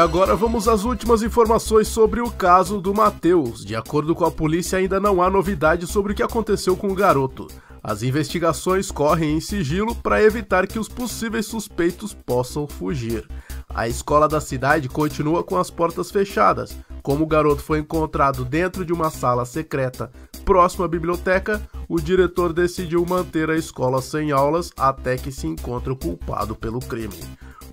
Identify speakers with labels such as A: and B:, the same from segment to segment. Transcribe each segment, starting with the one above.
A: Agora vamos às últimas informações sobre o caso do Matheus. De acordo com a polícia, ainda não há novidades sobre o que aconteceu com o garoto. As investigações correm em sigilo para evitar que os possíveis suspeitos possam fugir. A escola da cidade continua com as portas fechadas. Como o garoto foi encontrado dentro de uma sala secreta próximo à biblioteca, o diretor decidiu manter a escola sem aulas até que se encontre o culpado pelo crime.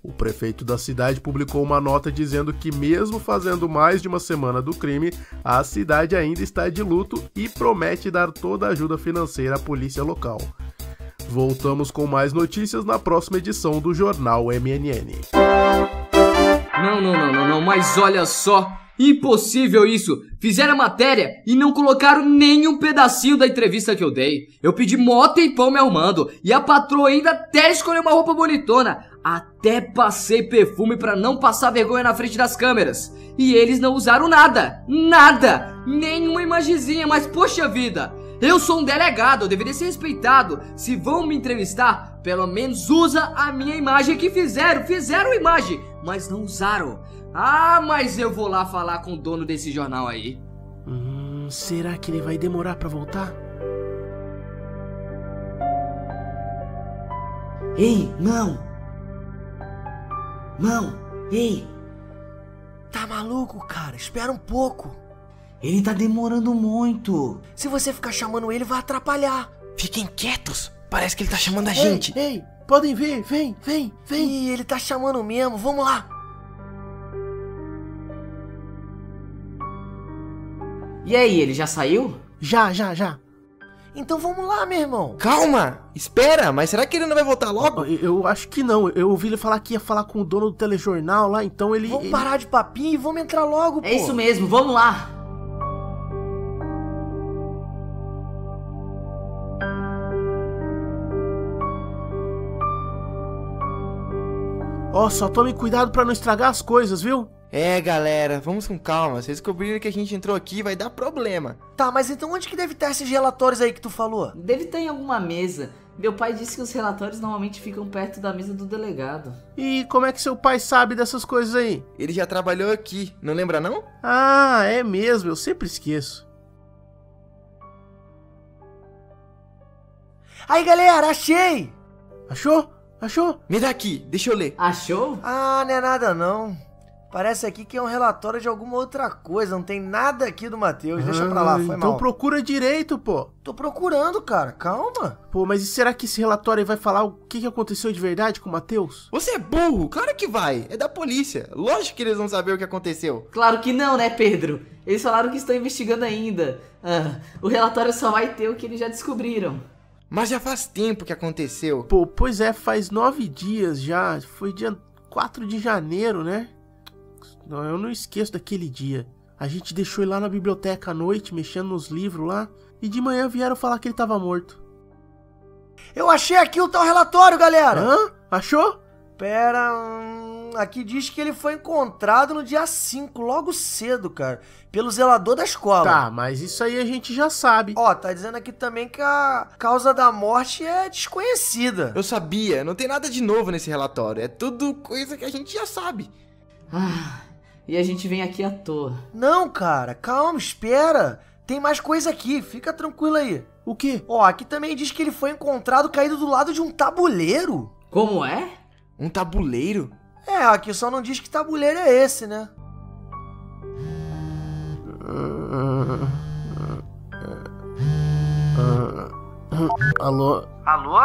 A: O prefeito da cidade publicou uma nota dizendo que, mesmo fazendo mais de uma semana do crime, a cidade ainda está de luto e promete dar toda a ajuda financeira à polícia local. Voltamos com mais notícias na próxima edição do Jornal MNN.
B: Não, não, não, não, não, mas olha só. Impossível isso! Fizeram a matéria e não colocaram nenhum pedacinho da entrevista que eu dei. Eu pedi mó tempão me arrumando e a patroa ainda até escolheu uma roupa bonitona. Até passei perfume para não passar vergonha na frente das câmeras. E eles não usaram nada! Nada! Nenhuma imagenzinha, mas poxa vida! Eu sou um delegado, eu deveria ser respeitado. Se vão me entrevistar, pelo menos usa a minha imagem que fizeram. Fizeram imagem, mas não usaram. Ah, mas eu vou lá falar com o dono desse jornal aí.
A: Hum, será que ele vai demorar para voltar?
C: Ei, não! Não! Ei! Tá maluco, cara? Espera um pouco. Ele tá demorando muito. Se você ficar chamando ele, vai atrapalhar.
D: Fiquem quietos. Parece que ele tá chamando a gente.
A: Ei, ei, podem vir, vem, vem, vem.
C: Ih, ele tá chamando mesmo. Vamos lá.
B: E aí, ele já saiu?
A: Já, já, já.
C: Então vamos lá, meu irmão.
D: Calma, espera, mas será que ele não vai voltar logo?
A: Eu, eu acho que não. Eu ouvi ele falar que ia falar com o dono do telejornal lá, então ele.
C: Vamos
A: ele...
C: parar de papinho e vamos entrar logo, pô.
B: É isso mesmo, vamos lá.
A: Ó, oh, só tome cuidado para não estragar as coisas, viu?
D: É, galera, vamos com calma. Vocês descobriram que a gente entrou aqui vai dar problema.
C: Tá, mas então onde que deve estar esses relatórios aí que tu falou?
B: Deve estar em alguma mesa. Meu pai disse que os relatórios normalmente ficam perto da mesa do delegado.
A: E como é que seu pai sabe dessas coisas aí?
D: Ele já trabalhou aqui, não lembra não?
A: Ah, é mesmo, eu sempre esqueço.
C: Aí, galera, achei!
A: Achou? Achou?
D: Me dá aqui, deixa eu ler.
B: Achou?
C: Ah, não é nada não. Parece aqui que é um relatório de alguma outra coisa, não tem nada aqui do Matheus. Deixa pra lá, foi
A: então
C: mal.
A: Então procura direito, pô.
C: Tô procurando, cara, calma.
A: Pô, mas e será que esse relatório aí vai falar o que, que aconteceu de verdade com o Matheus?
D: Você é burro, claro que vai. É da polícia. Lógico que eles vão saber o que aconteceu.
B: Claro que não, né, Pedro? Eles falaram que estão investigando ainda. Ah, o relatório só vai ter o que eles já descobriram.
D: Mas já faz tempo que aconteceu.
A: Pô, pois é, faz nove dias já. Foi dia 4 de janeiro, né? Não, eu não esqueço daquele dia. A gente deixou ele lá na biblioteca à noite, mexendo nos livros lá, e de manhã vieram falar que ele tava morto.
C: Eu achei aqui o tal relatório, galera!
A: Hã? Achou?
C: Pera. Hum, aqui diz que ele foi encontrado no dia 5, logo cedo, cara, pelo zelador da escola.
A: Tá, mas isso aí a gente já sabe.
C: Ó, tá dizendo aqui também que a causa da morte é desconhecida.
D: Eu sabia, não tem nada de novo nesse relatório. É tudo coisa que a gente já sabe.
B: Ah, e a gente vem aqui à toa.
C: Não, cara, calma, espera. Tem mais coisa aqui, fica tranquilo aí.
A: O quê?
C: Ó, aqui também diz que ele foi encontrado caído do lado de um tabuleiro.
B: Como é?
D: Um tabuleiro?
C: É, aqui só não diz que tabuleiro é esse, né?
A: Alô?
C: Alô?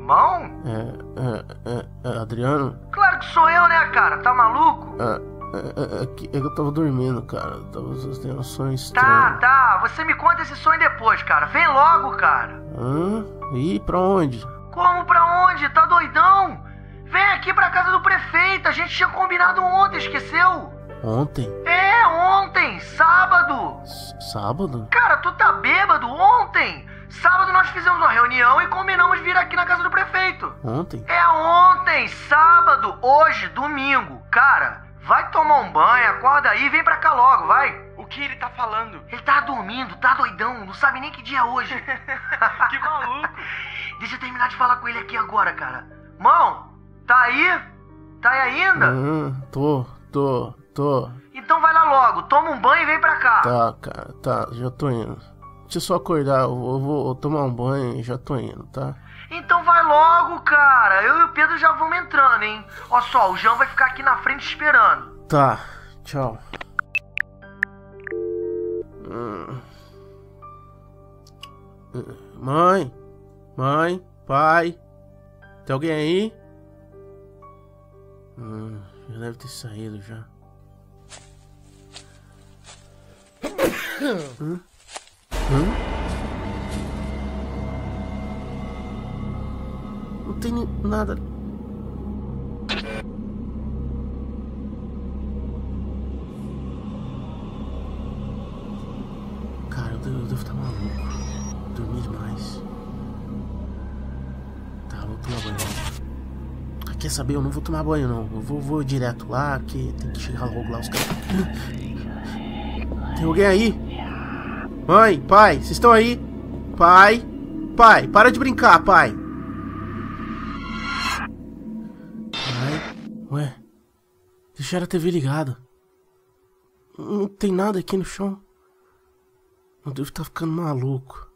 C: Mão?
A: É, é, é, é, Adriano?
C: Claro que sou eu, né, cara? Tá maluco?
A: É, é, é, que, é que eu tava dormindo, cara. Eu tava tendo um sonho estranho.
C: Tá, tá. Você me conta esse sonho depois, cara. Vem logo, cara.
A: Hã? E pra onde?
C: Como pra onde? Tá doidão? Vem aqui pra casa do prefeito. A gente tinha combinado ontem, esqueceu?
A: Ontem?
C: É, ontem, sábado.
A: S sábado?
C: Cara, tu tá bêbado? Ontem. Sábado nós fizemos uma reunião e combinamos vir aqui na casa do prefeito.
A: Ontem?
C: É ontem, sábado, hoje, domingo. Cara, vai tomar um banho, acorda aí e vem pra cá logo, vai.
D: O que ele tá falando?
C: Ele tá dormindo, tá doidão, não sabe nem que dia é hoje.
D: que maluco.
C: Deixa eu terminar de falar com ele aqui agora, cara. Mão, tá aí? Tá aí ainda?
A: Uhum, tô, tô, tô.
C: Então vai lá logo, toma um banho e vem pra cá.
A: Tá, cara, tá, já tô indo. Deixa eu só acordar, eu vou, eu vou tomar um banho e já tô indo, tá?
C: Então vai logo, cara. Eu e o Pedro já vamos entrando, hein? Ó só, o João vai ficar aqui na frente esperando.
A: Tá, tchau. Hum. Mãe, mãe, pai, tem alguém aí? Hum, já deve ter saído já. Hum? Hum? Tem nada. Cara, eu devo, estar maluco. Dormi demais. Tá, vou tomar banho. Ah, Quer saber? Eu não vou tomar banho, não. Eu vou, vou direto lá, que tem que chegar logo lá os caras. Tem alguém aí? Mãe, pai, vocês estão aí? Pai, pai, para de brincar. Pai, deixaram a TV ligada. Não tem nada aqui no chão. Eu devo estar ficando maluco.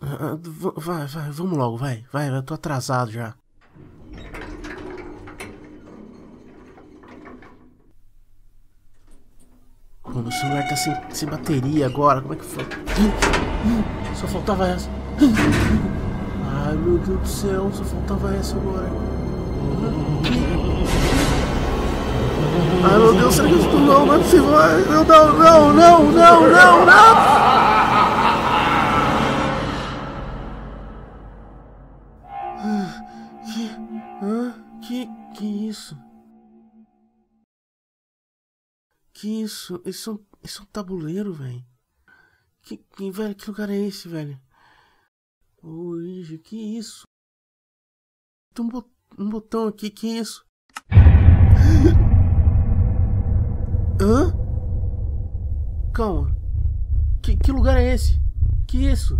A: Ah, Vai, vai, vamos logo, vai, vai, eu tô atrasado já. Pô, meu celular tá sem, sem bateria agora, como é que foi? Só faltava essa. Ai meu Deus do céu, só faltava essa agora. Ai meu Deus, será que tô não? Não é possível. Não, não, não, não, não, não, não! Que. Isso? Isso? Isso é um, isso é um tabuleiro, velho. Que, que, velho, que lugar é esse, velho? Ui, que isso? Tem um, bot- um botão aqui, que isso? Hã? Calma. Que, que lugar é esse? Que isso?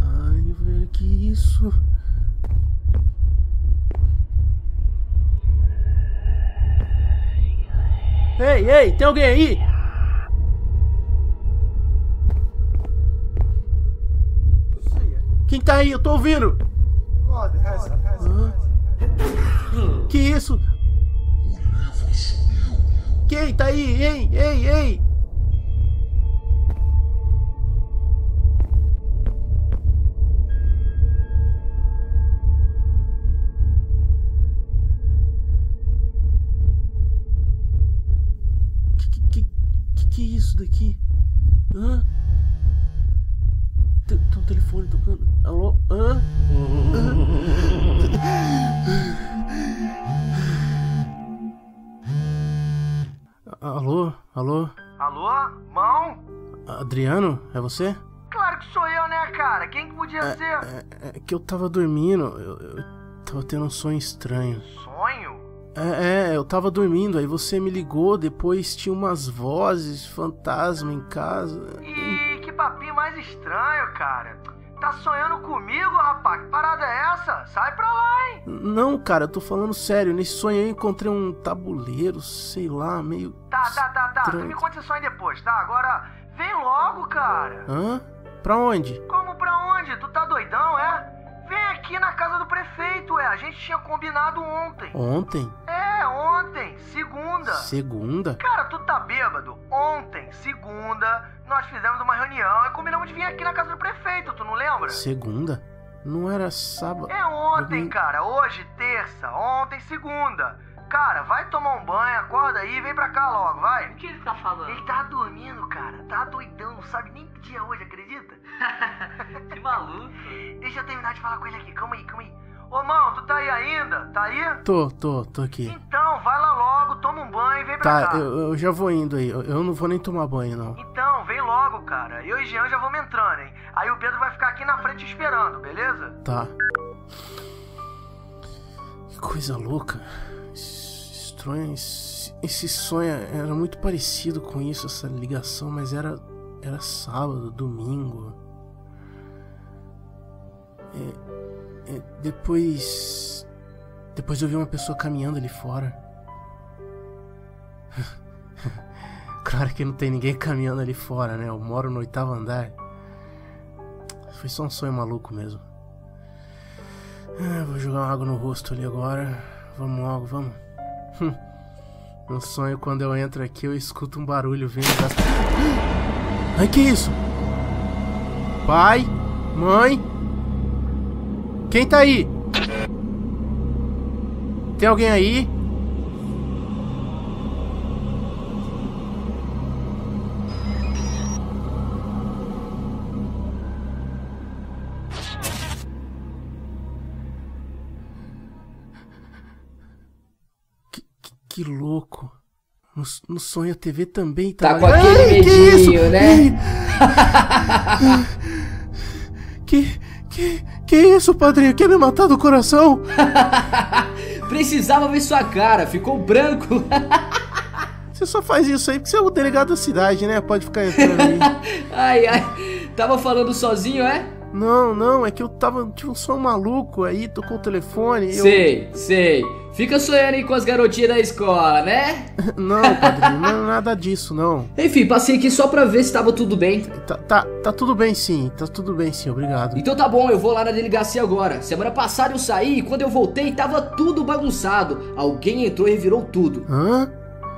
A: Ai, velho, que isso? Ei, ei, tem alguém aí? Quem tá aí? Eu tô ouvindo. Que isso? Quem tá aí? Ei, ei, ei! Que que, que, que que é isso daqui? Adriano? É você?
C: Claro que sou eu, né, cara? Quem que podia ser?
A: É, é que eu tava dormindo. Eu, eu tava tendo um sonho estranho.
C: Sonho?
A: É, é, eu tava dormindo, aí você me ligou, depois tinha umas vozes, fantasma em casa.
C: Ih, que papinho mais estranho, cara. Tá sonhando comigo, rapaz? Que parada é essa? Sai pra lá, hein?
A: Não, cara, eu tô falando sério. Nesse sonho eu encontrei um tabuleiro, sei lá, meio.
C: Tá, tá, tá, tá. Tu
A: estranho.
C: me conta esse sonho depois, tá? Agora, vem logo, cara.
A: Hã? Pra onde?
C: Como pra onde? Tu tá doidão, é? Vem aqui na casa do prefeito, é. A gente tinha combinado ontem.
A: Ontem?
C: É, ontem, segunda.
A: Segunda?
C: Cara, tu tá bêbado? Ontem, segunda, nós fizemos uma reunião e combinamos de vir aqui na casa do prefeito, tu não lembra?
A: Segunda? Não era sábado.
C: É ontem,
A: Eu-
C: cara. Hoje, terça. Ontem, segunda. Cara, vai tomar um banho, acorda aí e vem pra cá logo, vai.
B: O que ele tá falando?
C: Ele tá dormindo, cara. Tá doidão, não sabe nem que dia é hoje, acredita?
B: que maluco.
C: Deixa eu terminar de falar com ele aqui. Calma aí, calma aí. Ô, mão, tu tá aí ainda? Tá aí?
A: Tô, tô, tô aqui.
C: Então, vai lá logo, toma um banho e vem pra
A: Tá,
C: cá.
A: eu, eu já vou indo aí. Eu, eu não vou nem tomar banho, não.
C: Então, vem logo, cara. Eu e Jean já vamos entrando, hein? Aí o Pedro vai ficar aqui na frente esperando, beleza?
A: Tá. Que coisa louca. Es- Estranho. Esse, esse sonho era muito parecido com isso, essa ligação, mas era, era sábado, domingo. É, É, depois. Depois eu vi uma pessoa caminhando ali fora. claro que não tem ninguém caminhando ali fora, né? Eu moro no oitavo andar. Foi só um sonho maluco mesmo. Ah, vou jogar uma água no rosto ali agora. Vamos logo, vamos. No sonho, quando eu entro aqui, eu escuto um barulho vindo das. Ai, que isso? Pai? Mãe? Quem tá aí? Tem alguém aí? Que, que, que louco. No, no sonho a TV também
B: Tá
A: tá
B: com aquele
A: Ai, que isso?
B: medinho, né?
A: Que, que, que isso, padrinho? Quer me matar do coração?
B: Precisava ver sua cara, ficou branco.
A: Você só faz isso aí porque você é o delegado da cidade, né? Pode ficar entrando aí.
B: Ai, ai. Tava falando sozinho, é?
A: Não, não, é que eu tava. Tive um som maluco aí, tocou o telefone. Eu...
B: Sei, sei. Fica sonhando aí com as garotinhas da escola, né?
A: Não, padrinho, não é nada disso, não.
B: Enfim, passei aqui só pra ver se tava tudo bem.
A: Tá, tá, tá tudo bem sim, tá tudo bem sim, obrigado.
B: Então tá bom, eu vou lá na delegacia agora. Semana passada eu saí e quando eu voltei tava tudo bagunçado. Alguém entrou e revirou tudo.
A: Hã?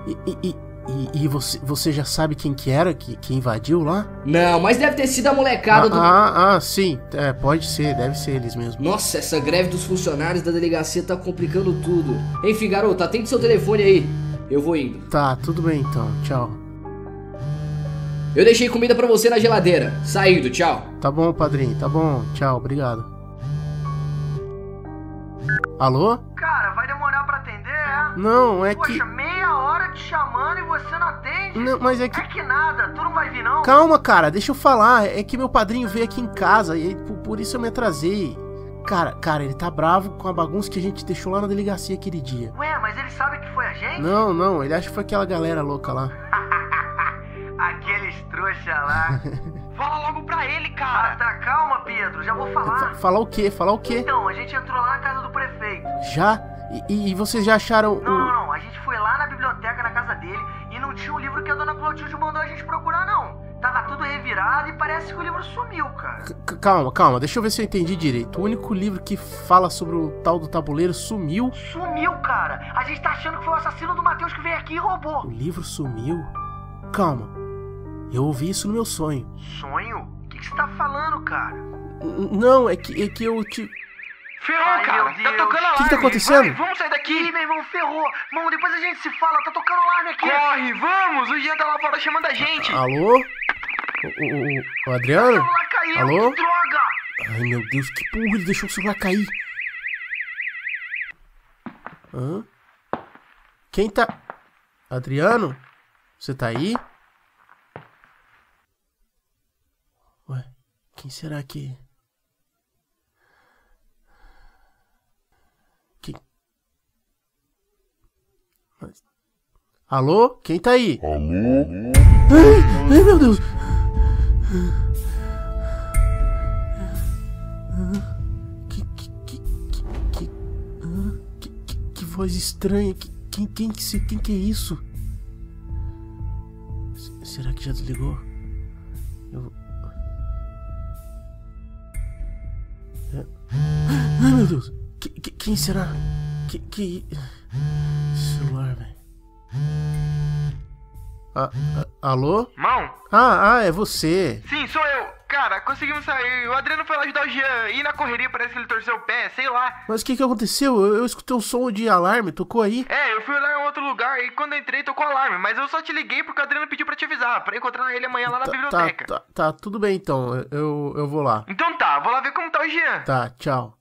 A: E, e, e, e- você, você já sabe quem que era que, que invadiu lá?
B: Não, mas deve ter sido a molecada do.
A: Ah, ah, ah, sim, é, pode ser, deve ser eles mesmo.
B: Nossa, essa greve dos funcionários da delegacia tá complicando tudo. Enfim, garoto, atende seu telefone aí. Eu vou indo.
A: Tá, tudo bem então, tchau.
B: Eu deixei comida pra você na geladeira. Saindo, tchau.
A: Tá bom, padrinho, tá bom, tchau, obrigado. Alô?
C: Cara, vai demorar pra atender, é?
A: Não, é que.
C: Meia hora te chamando e você não atende?
A: Não, mas é que.
C: É que nada, tu não vai vir não?
A: Calma, cara, deixa eu falar. É que meu padrinho veio aqui em casa e por, isso eu me atrasei. Cara, cara, ele tá bravo com a bagunça que a gente deixou lá na delegacia aquele dia.
C: Ué, mas ele sabe que foi a gente?
A: Não, não, ele acha que foi aquela galera louca lá.
C: Aqueles trouxa lá.
E: Fala logo pra ele,
C: ah,
E: cara.
C: tá, calma, Pedro, já vou
A: Fa-
C: falar.
A: falar o quê? Falar o quê?
C: Então, a gente entrou lá na casa do prefeito.
A: Já? E, e- e vocês já acharam
C: Não, não,
A: o.
C: não, a gente foi lá na biblioteca na casa dele e não tinha o livro que a dona Clotilde mandou a gente procurar, não. Tava tudo revirado e parece que o livro sumiu, cara.
A: C- Calma, calma, deixa eu ver se eu entendi direito. O único livro que fala sobre o tal do tabuleiro sumiu.
C: Sumiu, cara. A gente tá achando que foi o assassino do Matheus que veio aqui e roubou.
A: O livro sumiu? Calma. Eu ouvi isso no meu sonho.
C: Sonho? O que, que você tá falando, cara?
A: N- Não, é que, é que eu te.
E: Ferrou,
C: Ai,
E: cara. Tá tocando alarme.
A: Que que tá acontecendo?
E: Vai, vamos sair
C: Ih,
E: daqui.
C: meu irmão, ferrou. Mano, depois a gente se fala, tá tocando alarme aqui.
E: Corre, vamos. O Jean tá lá fora chamando a gente.
A: Alô? O, o, o- o
C: O
A: Adriano?
C: celular caiu,
A: Alô?
C: que droga.
A: Ai meu Deus, que burro, ele deixou o celular cair. Hã? Quem tá. Adriano? Você tá aí? Ué, quem será que. Alô? Quem tá aí? Alô? Ai, ai meu Deus! Que, que, que, que, que, que, que, voz estranha. Que, quem, quem, que quem que é isso? Será que já desligou? Eu... É. Ai meu Deus! Que- que- quem será? Que, que... Celular, velho. Ah, ah, alô?
E: Mão?
A: Ah, ah, é você.
E: Sim, sou eu. Cara, conseguimos sair. O Adriano foi lá ajudar o Jean. E na correria parece que ele torceu o pé, sei lá.
A: Mas o que que aconteceu? Eu, eu escutei um som de alarme, tocou aí.
E: É, eu fui lá em outro lugar e quando entrei tocou alarme. Mas eu só te liguei porque o Adriano pediu pra te avisar. Pra encontrar ele amanhã lá na
A: Tá,
E: biblioteca.
A: tá, tá, tudo bem então. Eu, eu vou lá.
E: Então tá, vou lá ver como tá o Jean.
A: Tá, tchau.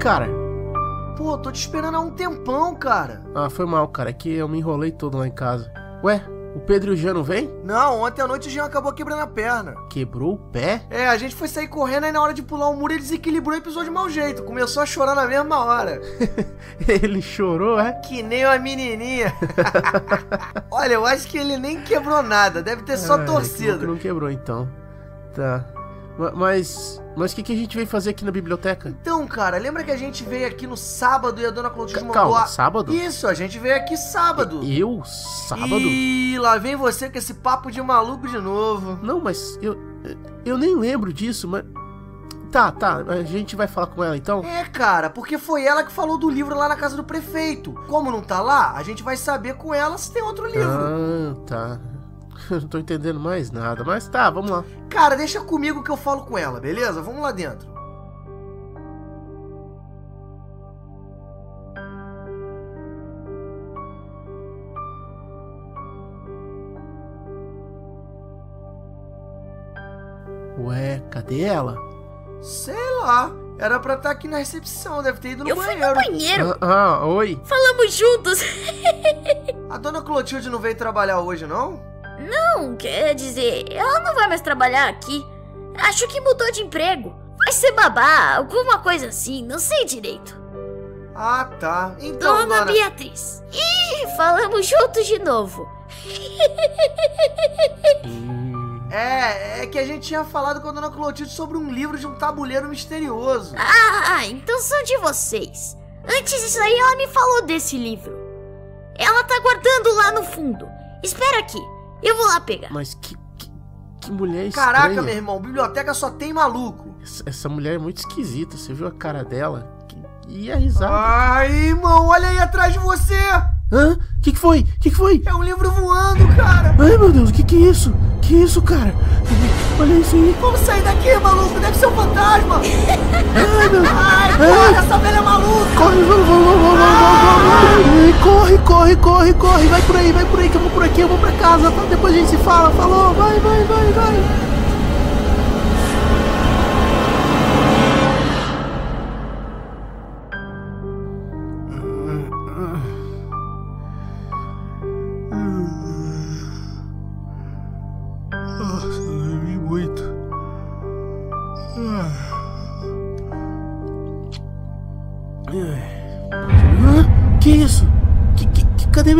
A: Cara?
C: Pô, tô te esperando há um tempão, cara.
A: Ah, foi mal, cara. É que eu me enrolei todo lá em casa. Ué, o Pedro e o Jean não vem?
C: Não, ontem à noite o Jean acabou quebrando a perna.
A: Quebrou o pé?
C: É, a gente foi sair correndo e na hora de pular o muro ele desequilibrou e pisou de mau jeito. Começou a chorar na mesma hora.
A: Ele chorou, é?
C: Que nem uma menininha. Olha, eu acho que ele nem quebrou nada. Deve ter só
A: bom
C: torcido.
A: que Não quebrou então. Tá. Ma- Mas. Mas o que, que a gente veio fazer aqui na biblioteca?
C: Então, cara, lembra que a gente veio aqui no sábado e a dona Clotilde mandou
A: Calma,
C: a...
A: sábado?
C: Isso, a gente veio aqui sábado.
A: Eu? Sábado?
C: Ih, lá vem você com esse papo de maluco de novo.
A: Não, mas eu. Eu nem lembro disso, mas. Tá, tá. A gente vai falar com ela então?
C: É, cara, porque foi ela que falou do livro lá na casa do prefeito. Como não tá lá, a gente vai saber com ela se tem outro livro.
A: Ah, tá. Eu não tô entendendo mais nada. Mas tá, vamos lá.
C: Cara, deixa comigo que eu falo com ela, beleza? Vamos lá dentro.
A: Ué, cadê ela?
C: Sei lá, era pra estar aqui na recepção, deve ter ido no
F: Eu fui
C: banheiro.
F: no banheiro.
A: Ah, ah, oi.
F: Falamos juntos.
C: A dona Clotilde não veio trabalhar hoje, não?
F: Não, quer dizer, ela não vai mais trabalhar aqui. Acho que mudou de emprego. Vai ser babá, alguma coisa assim, não sei direito.
C: Ah, tá. Então,
F: Dona
C: dona...
F: Beatriz. Ih, falamos juntos de novo.
C: É, é que a gente tinha falado com a dona Clotilde sobre um livro de um tabuleiro misterioso.
F: Ah, então são de vocês. Antes disso aí, ela me falou desse livro. Ela tá guardando lá no fundo. Espera aqui, eu vou lá pegar.
A: mas que, que, que mulher estranha.
C: Caraca, meu irmão, biblioteca só tem maluco.
A: Essa, essa mulher é muito esquisita. Você viu a cara dela? Que- E a risada?
C: Ai, irmão, olha aí atrás de você.
A: Hã? Que que foi? Que que foi?
C: É um livro voando, cara.
A: Ai, meu Deus, que que é isso? Que isso, cara? Aí.
C: Vamos sair daqui, maluco. Deve ser um fantasma.
A: Ai, meu
C: Ai, corre, essa velha é maluca.
A: Corre, vamos, vamos, vamos, vamos, vamos, vamos. Corre, corre, corre, corre. Vai por aí, vai por aí, que eu vou por aqui, eu vou pra casa. tá? Depois a gente se fala. Falou, vai, vai, vai, vai.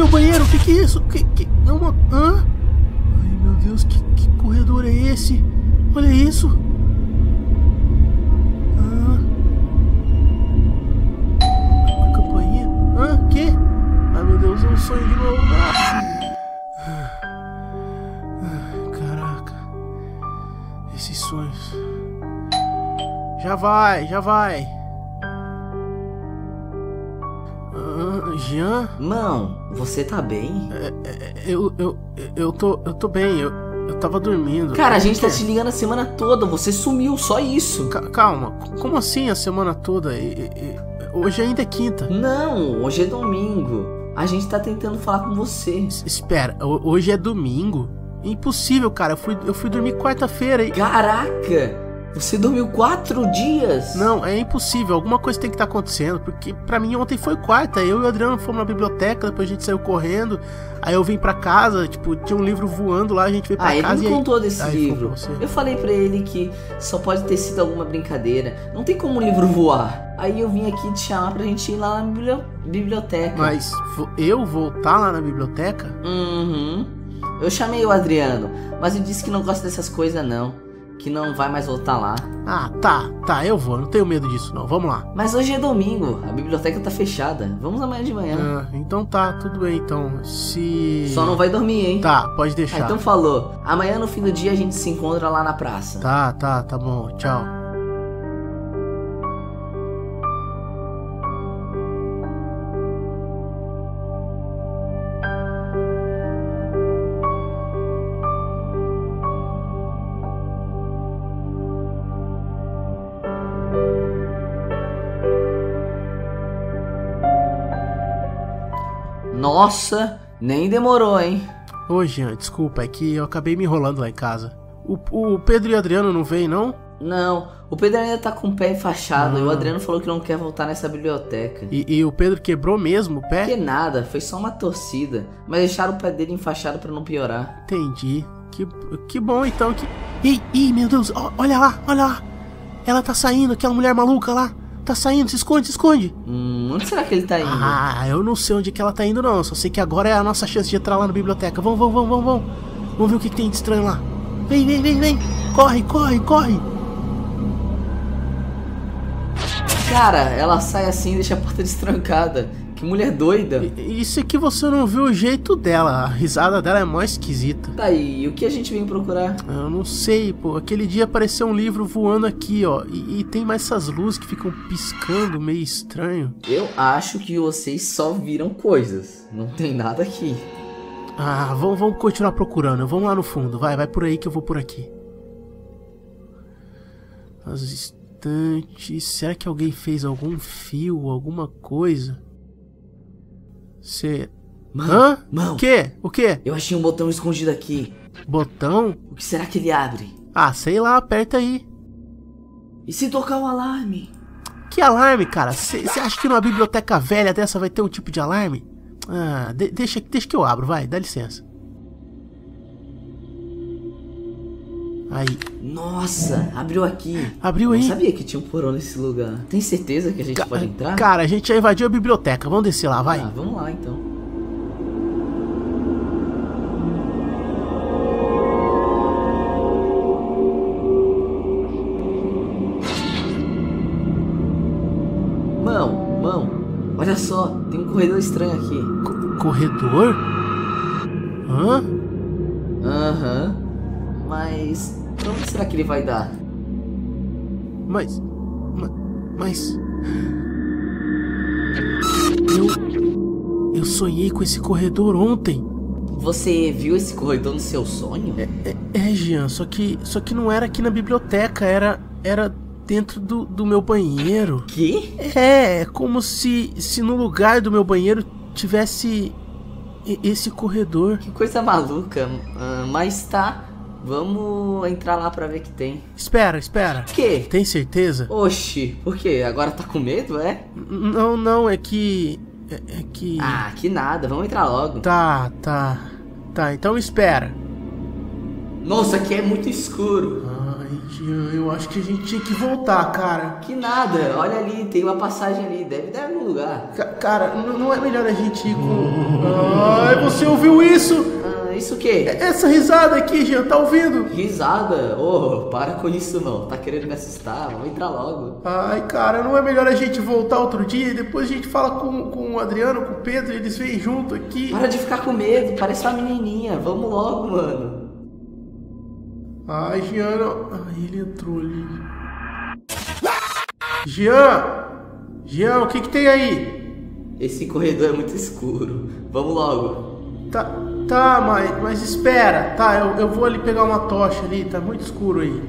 A: Meu banheiro? Que que é isso? Que, que, não, uma, hã? Ai, meu Deus, que, que corredor é esse? Olha isso. Hã? A campainha? Hã? Que? Ai, meu Deus, é um sonho de novo. Ah. Ai, Caraca. Esses sonhos. Já vai, já vai. Jean?
G: Mão, você tá bem?
A: Eu, eu, eu tô, eu tô bem, eu, eu tava dormindo.
G: Cara, a gente tá
A: é?
G: te ligando a semana toda, você sumiu, só isso.
A: Ca- Calma, como assim a semana toda? E- e- hoje ainda é quinta.
G: Não, hoje é domingo. A gente tá tentando falar com você.
A: S- Espera, ho- hoje é domingo? Impossível, cara. Eu fui, eu fui dormir quarta-feira e.
G: Caraca! Você dormiu quatro dias?
A: Não, é impossível. Alguma coisa tem que estar acontecendo. Porque pra mim ontem foi quarta. Eu e o Adriano fomos na biblioteca, depois a gente saiu correndo. Aí eu vim pra casa, tipo, tinha um livro voando lá, a gente veio pra
G: Ah, ele
A: casa
G: me
A: e aí.
G: contou desse
A: Aí
G: livro. Eu falei pra ele que só pode ter sido alguma brincadeira. Não tem como um livro voar. Aí eu vim aqui te chamar pra gente ir lá na bibli- biblioteca.
A: Mas eu voltar lá na biblioteca?
G: Uhum. Eu chamei o Adriano, mas ele disse que não gosta dessas coisas não. Que não vai mais voltar lá.
A: Ah, tá, tá, eu vou. Não tenho medo disso, não. Vamos lá.
G: Mas hoje é domingo, a biblioteca tá fechada. Vamos amanhã de manhã.
A: Ah, então tá, tudo bem, então. Se.
G: Só não vai dormir, hein?
A: Tá, pode
G: Ah,
A: deixar.
G: então falou. Amanhã no fim do dia a gente se encontra lá na praça.
A: Tá, tá, tá bom. Tchau.
G: Nossa, nem demorou, hein?
A: Ô, Jean, desculpa, é que eu acabei me enrolando lá em casa. O, o Pedro e o Adriano não vêm, não?
G: Não, o Pedro ainda tá com o pé enfaixado e o
A: Ah.
G: Adriano falou que não quer voltar nessa biblioteca.
A: E, e o Pedro quebrou mesmo o
G: Que
A: pé?
G: nada, foi só uma torcida. Mas deixaram o pé dele enfaixado pra não piorar.
A: Entendi. Que, que bom então que. Ih, ih, meu Deus, olha lá, olha lá. Ela tá saindo, aquela mulher maluca lá. Tá saindo, se esconde, se esconde.
G: Hum, onde será que ele tá indo?
A: Ah, eu não sei onde que ela tá indo, não. Só sei que agora é a nossa chance de entrar lá na biblioteca. Vamos, vamos, vamos, vamos, vamos. Vamos ver o que, que tem de estranho lá. Vem, vem, vem, vem. Corre, corre, corre.
G: Cara, ela sai assim e deixa a porta destrancada. Que mulher doida.
A: Isso é que você não viu o jeito dela. A risada dela é mó esquisita.
G: Tá aí, e o que a gente vem procurar?
A: Eu não sei, pô. Aquele dia apareceu um livro voando aqui, ó. E, e tem mais essas luzes que ficam piscando, meio estranho.
G: Eu acho que vocês só viram coisas. Não tem nada aqui.
A: Ah, vamos, vamos continuar procurando. Vamos lá no fundo. Vai, vai por aí que eu vou por aqui. As estantes. Será que alguém fez algum fio, alguma coisa? Você.
G: Mano,
A: Hã?
G: mano.
A: O quê? O quê?
G: Eu achei um botão escondido aqui.
A: Botão?
G: O que será que ele abre?
A: Ah, sei lá, aperta aí.
G: E se tocar o alarme?
A: Que alarme, cara? Você acha que numa biblioteca velha dessa vai ter um tipo de alarme? Ah, de- deixa, deixa que eu abro, vai, dá licença. Aí,
G: Nossa, abriu aqui.
A: abriu aí.
G: não sabia que tinha um porão nesse lugar. Tem certeza que a gente
A: Ca-
G: pode entrar?
A: Cara, a gente já invadiu a biblioteca, vamos descer lá, vai.
G: Ah, vamos lá então. Mão, mão, olha só, tem um corredor estranho aqui.
A: Co- corredor? Hã?
G: Aham. Mas pra onde será que ele vai dar?
A: Mas. ma- Mas. Eu. Eu sonhei com esse corredor ontem.
G: Você viu esse corredor no seu sonho?
A: É, é Jean, só que. Só que não era aqui na biblioteca, era. Era dentro do, do meu banheiro.
G: Que?
A: É, é como se. Se no lugar do meu banheiro tivesse. Esse corredor.
G: Que coisa maluca. Ah, mas tá, vamos entrar lá pra ver o que tem.
A: Espera, espera.
G: Que?
A: Tem certeza?
G: Oxi, por quê? Agora tá com medo, é?
A: N- Não, não, é que. É, é que.
G: Ah, que nada, vamos entrar logo.
A: Tá, tá. Tá, então espera.
G: Nossa, aqui é muito escuro.
A: Ai, eu acho que a gente tinha que voltar, cara.
G: Que nada, olha ali, tem uma passagem ali, deve dar algum lugar.
A: Ca- cara, não é melhor a gente ir com. Ai, você ouviu isso?
G: Isso o quê?
A: Essa risada aqui, Jean, tá ouvindo?
G: Risada? Ô, para com isso não, tá querendo me assustar, vamos entrar logo.
A: Ai, cara, não é melhor a gente voltar outro dia e depois a gente fala com, com o Adriano, com o Pedro e eles vêm junto aqui?
G: Para de ficar com medo, parece uma menininha, vamos logo, mano.
A: Ai, Jean, não... Ai, ele entrou ali. Jean! Jean, o que que tem aí?
G: Esse corredor é muito escuro, vamos logo.
A: Tá, tá, mas, mas espera, tá, eu, eu vou ali pegar uma tocha ali, tá muito escuro aí.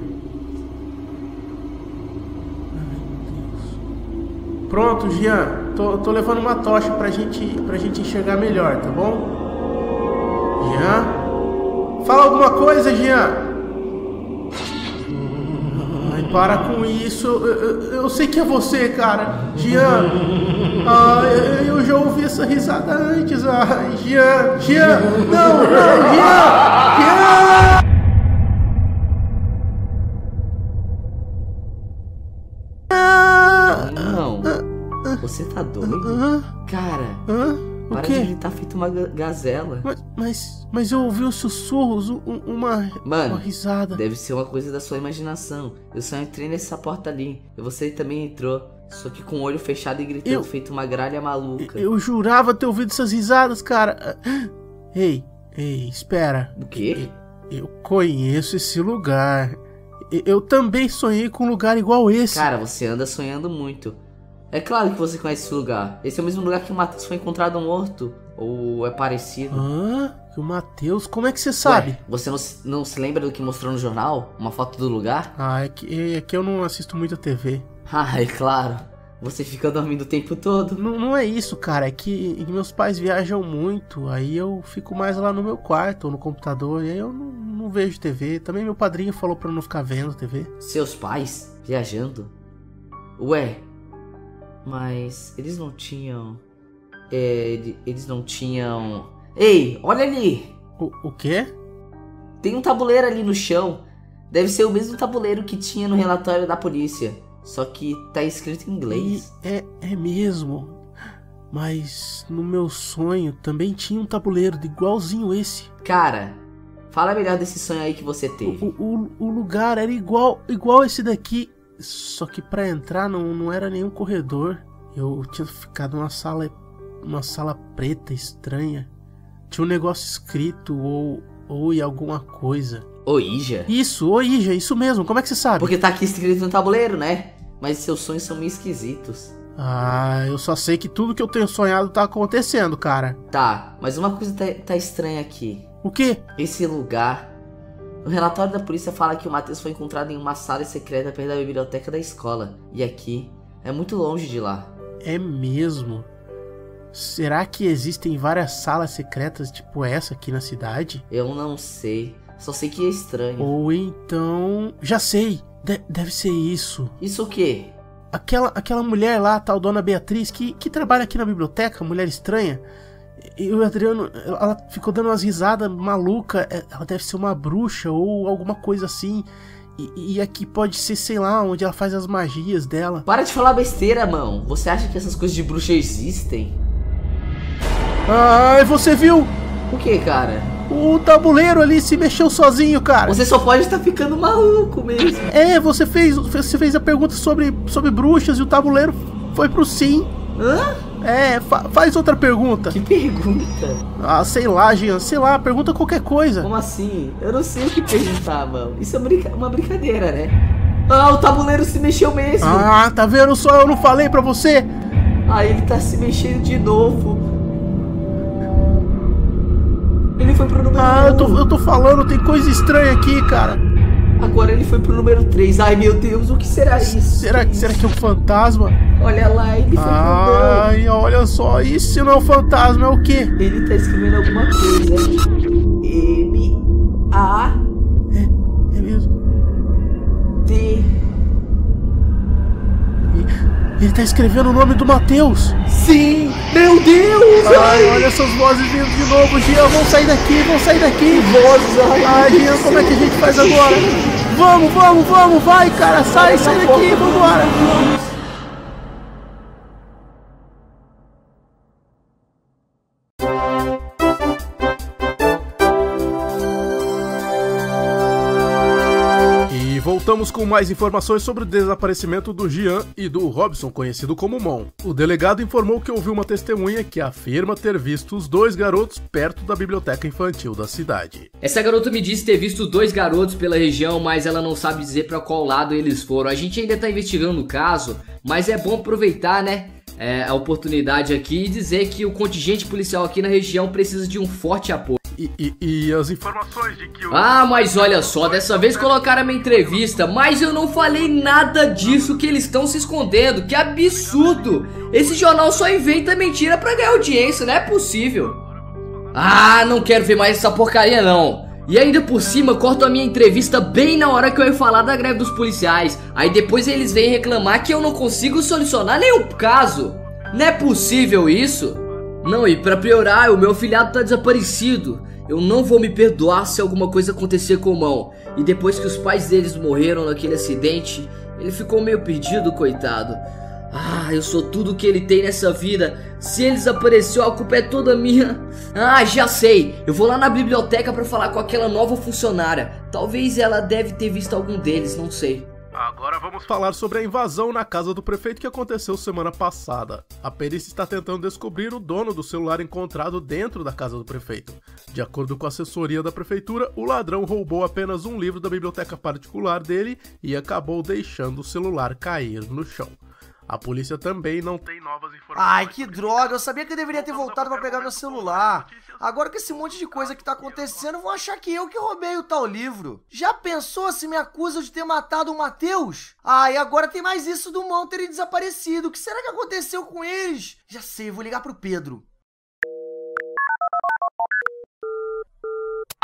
A: Pronto, Jean, tô, tô levando uma tocha pra gente, pra gente enxergar melhor, tá bom? Jean? Fala alguma coisa, Jean! Para com isso, eu, eu- sei que é você, cara. Jean! Ai, eu já ouvi essa risada antes. Ai, Jean! Jean! Não, não, Jean! Jean! Ah!
G: Não, você tá doido? Cara, para de gritar feito uma ga- gazela.
A: Mas, mas, mas eu ouvi os sussurros, um- uma,
G: Mano,
A: uma risada.
G: Deve ser uma coisa da sua imaginação. Eu só entrei nessa porta ali. E você também entrou. Só que com o olho fechado e gritando
A: Eu-
G: feito uma gralha maluca.
A: Eu jurava ter ouvido essas risadas, cara. Ei, ei, espera.
G: O quê?
A: Eu conheço esse lugar. Eu também sonhei com um lugar igual esse.
G: Cara, você anda sonhando muito. É claro que você conhece esse lugar. Esse é o mesmo lugar que o Matheus foi encontrado morto. Ou é parecido.
A: Hã? O Matheus, como é que você sabe?
G: Ué, você não se, não se lembra do que mostrou no jornal? Uma foto do lugar?
A: Ah, é que, é que eu não assisto muito a TV.
G: Ah, é claro. Você fica dormindo o tempo todo.
A: Não, não é isso, cara. É que, é que meus pais viajam muito. Aí eu fico mais lá no meu quarto ou no computador. E aí eu não, não vejo TV. Também meu padrinho falou pra eu não ficar vendo TV.
G: Seus pais viajando? Ué, mas eles não tinham. É, ele- eles não tinham. Ei, olha ali!
A: O, o quê?
G: Tem um tabuleiro ali no chão. Deve ser o mesmo tabuleiro que tinha no relatório da polícia. Só que tá escrito em
A: E
G: inglês.
A: é, é mesmo. Mas no meu sonho também tinha um tabuleiro de igualzinho esse.
G: Cara, fala melhor desse sonho aí que você
A: O,
G: teve.
A: o, o lugar era igual igual esse daqui. Só que pra entrar não, não era nenhum corredor. Eu tinha ficado numa sala. Uma sala preta estranha. Tinha um negócio escrito ou. ou em alguma coisa.
G: Ô, Ija.
A: Isso, ô Ija, isso mesmo. Como é que você sabe?
G: Porque tá aqui escrito no tabuleiro, né? Mas seus sonhos são meio esquisitos.
A: Ah, eu só sei que tudo que eu tenho sonhado tá acontecendo, cara.
G: Tá, mas uma coisa tá, tá estranha aqui.
A: O quê?
G: Esse lugar. No relatório da polícia fala que o Matheus foi encontrado em uma sala secreta perto da biblioteca da escola. E aqui é muito longe de lá.
A: É mesmo? Será que existem várias salas secretas tipo essa aqui na cidade?
G: Eu não sei. Só sei que é estranho.
A: Ou então. Já sei! De- deve ser isso.
G: Isso o quê?
A: Aquela, aquela mulher lá, tal Dona Beatriz, que, que trabalha aqui na biblioteca, mulher estranha. E o Adriano, ela ficou dando umas risadas maluca. É, Ela deve ser uma bruxa ou alguma coisa assim. E, e aqui pode ser, sei lá, onde ela faz as magias dela.
G: Para de falar besteira, mão. Você acha que essas coisas de bruxa existem?
A: Ai, você viu?
G: O que, cara?
A: O tabuleiro ali se mexeu sozinho, cara.
G: Você só pode estar ficando maluco mesmo.
A: É, você fez, você fez a pergunta sobre, sobre bruxas e o tabuleiro foi pro sim.
G: Hã?
A: É, fa- faz outra pergunta.
G: Que pergunta?
A: Ah, sei lá, Jean, sei lá, pergunta qualquer coisa.
G: Como assim? Eu não sei o que perguntar, mano. Isso é brinca- uma brincadeira, né? Ah, o tabuleiro se mexeu mesmo.
A: Ah, tá vendo só? Eu não falei pra você?
G: Ah, ele tá se mexendo de novo. Ele foi pro número
A: Ah, eu tô, eu tô falando, tem coisa estranha aqui, cara.
G: Agora ele foi pro número 3. Ai, meu Deus, o que será isso?
A: Será,
G: Que
A: será
G: isso?
A: que é um fantasma?
G: Olha lá, ele foi pro
A: Ai, olha só, se não é um fantasma, é o quê?
G: 2. Ele tá escrevendo alguma coisa. M A
A: Ele tá escrevendo o nome do Matheus.
G: Sim! Meu Deus!
A: Ai, olha essas vozes vindo de novo, Jean. Vamos sair daqui, vamos sair daqui.
G: Vozes, ai,
A: Ai,
G: Deus
A: como é que a gente faz agora? Vamos, vamos, vamos, vai, cara, sai, sai daqui, vambora.
B: Voltamos com mais informações sobre o desaparecimento do Jean e do Robson, conhecido como Mon. O delegado informou que ouviu uma testemunha que afirma ter visto os dois garotos perto da biblioteca infantil da cidade.
G: Essa garota me disse ter visto dois garotos pela região, mas ela não sabe dizer pra qual lado eles foram. A gente ainda tá investigando o caso, mas é bom aproveitar, né? é, a oportunidade aqui e dizer que o contingente policial aqui na região precisa de um forte apoio.
B: E, e- as informações de que o.
G: Ah, mas olha só, dessa vez colocaram a minha entrevista, mas eu não falei nada disso que eles estão se escondendo. Que absurdo! Esse jornal só inventa mentira pra ganhar audiência, não é possível. Ah, não quero ver mais essa porcaria não. E ainda por cima, corto a minha entrevista bem na hora que eu ia falar da greve dos policiais. Aí depois eles vêm reclamar que eu não consigo solucionar nenhum caso. Não é possível isso? Não, e pra piorar, o meu filhado tá desaparecido. Eu não vou me perdoar se alguma coisa acontecer com o mão. E depois que os pais deles morreram naquele acidente, ele ficou meio perdido, coitado. Ah, eu sou tudo que ele tem nessa vida. Se ele desapareceu, a culpa é toda minha. Ah, já sei. Eu vou lá na biblioteca pra falar com aquela nova funcionária. Talvez ela deve ter visto algum deles, não sei.
B: Agora vamos falar sobre a invasão na casa do prefeito que aconteceu semana passada. A perícia está tentando descobrir o dono do celular encontrado dentro da casa do prefeito. De acordo com a assessoria da prefeitura, o ladrão roubou apenas um livro da biblioteca particular dele e acabou deixando o celular cair no chão. A polícia também não tem novas informações.
C: Ai, que droga, eu sabia que eu deveria ter voltado pra pegar meu celular. Agora com esse monte de coisa que tá acontecendo, vão achar que eu que roubei o tal livro. Já pensou se me acusam de ter matado o Matheus? E agora tem mais isso do mão terem desaparecido. O que será que aconteceu com eles? Já sei, vou ligar pro Pedro.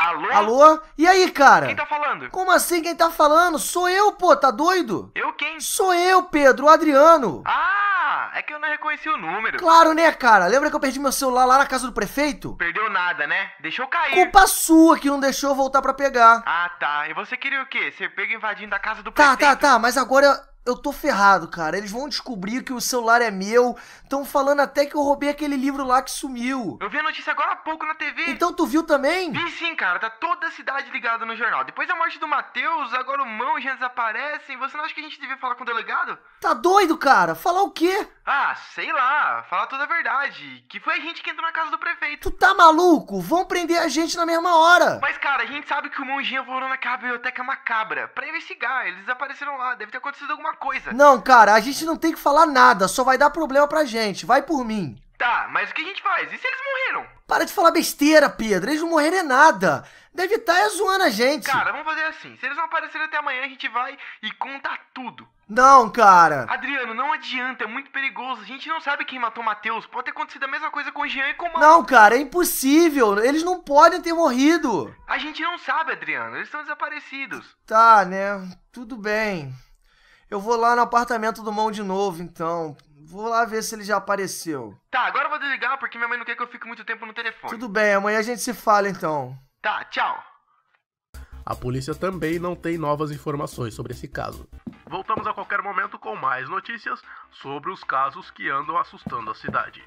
D: Alô?
C: Alô? E aí, cara?
D: Quem tá falando?
C: Como assim quem tá falando? Sou eu, pô, tá doido?
D: Eu quem?
C: Sou eu, Pedro, o Adriano.
D: Ah, é que eu não reconheci o número.
C: Claro, né, cara? Lembra que eu perdi meu celular lá na casa do prefeito?
D: Perdeu nada, né? Deixou cair.
C: Culpa sua que não deixou eu voltar pra pegar.
D: Ah, tá. E você queria o quê? Ser pego invadindo a casa do
C: Tá,
D: prefeito?
C: tá, tá, mas agora eu tô ferrado, cara. Eles vão descobrir que o celular é meu. Estão falando até que eu roubei aquele livro lá que sumiu.
D: Eu vi a notícia agora há pouco na TV.
C: Então tu viu também?
D: Vi sim, cara. Tá toda a cidade ligada no jornal. Depois da morte do Matheus, agora o Mão já desaparecem. Você não acha que a gente devia falar com o delegado?
C: Tá doido, cara? Falar o quê?
D: Ah, sei lá. Falar toda a verdade. Que foi a gente que entrou na casa do prefeito.
C: Tu tá maluco? Vão prender a gente na mesma hora.
D: Mas, cara, a gente sabe que o Monjinha voou naquela biblioteca macabra pra investigar. Eles desapareceram lá. Deve ter acontecido alguma coisa.
C: Não, cara, a gente não tem que falar nada. Só vai dar problema pra gente. Vai por mim.
D: Tá, mas o que a gente faz? E se eles morreram?
C: Para de falar besteira, Pedro. Eles não morreram é nada. Deve estar é zoando a gente.
D: Cara, vamos fazer assim. Se eles não aparecerem até amanhã, a gente vai e conta tudo.
C: Não, cara.
D: Adriano, não adianta, é muito perigoso. A gente não sabe quem matou o Matheus. Pode ter acontecido a mesma coisa com o Jean e com o Mão.
C: Não, cara, é impossível. Eles não podem ter morrido.
D: A gente não sabe, Adriano. Eles estão desaparecidos.
C: Tá, né? Tudo bem. Eu vou lá no apartamento do Mão de novo, então. Vou lá ver se ele já apareceu.
D: Tá, agora eu vou desligar porque minha mãe não quer que eu fique muito tempo no telefone.
C: Tudo bem, amanhã a gente se fala então.
D: Tá, tchau.
H: A polícia também não tem novas informações sobre esse caso. Voltamos a qualquer momento com mais notícias sobre os casos que andam assustando a cidade.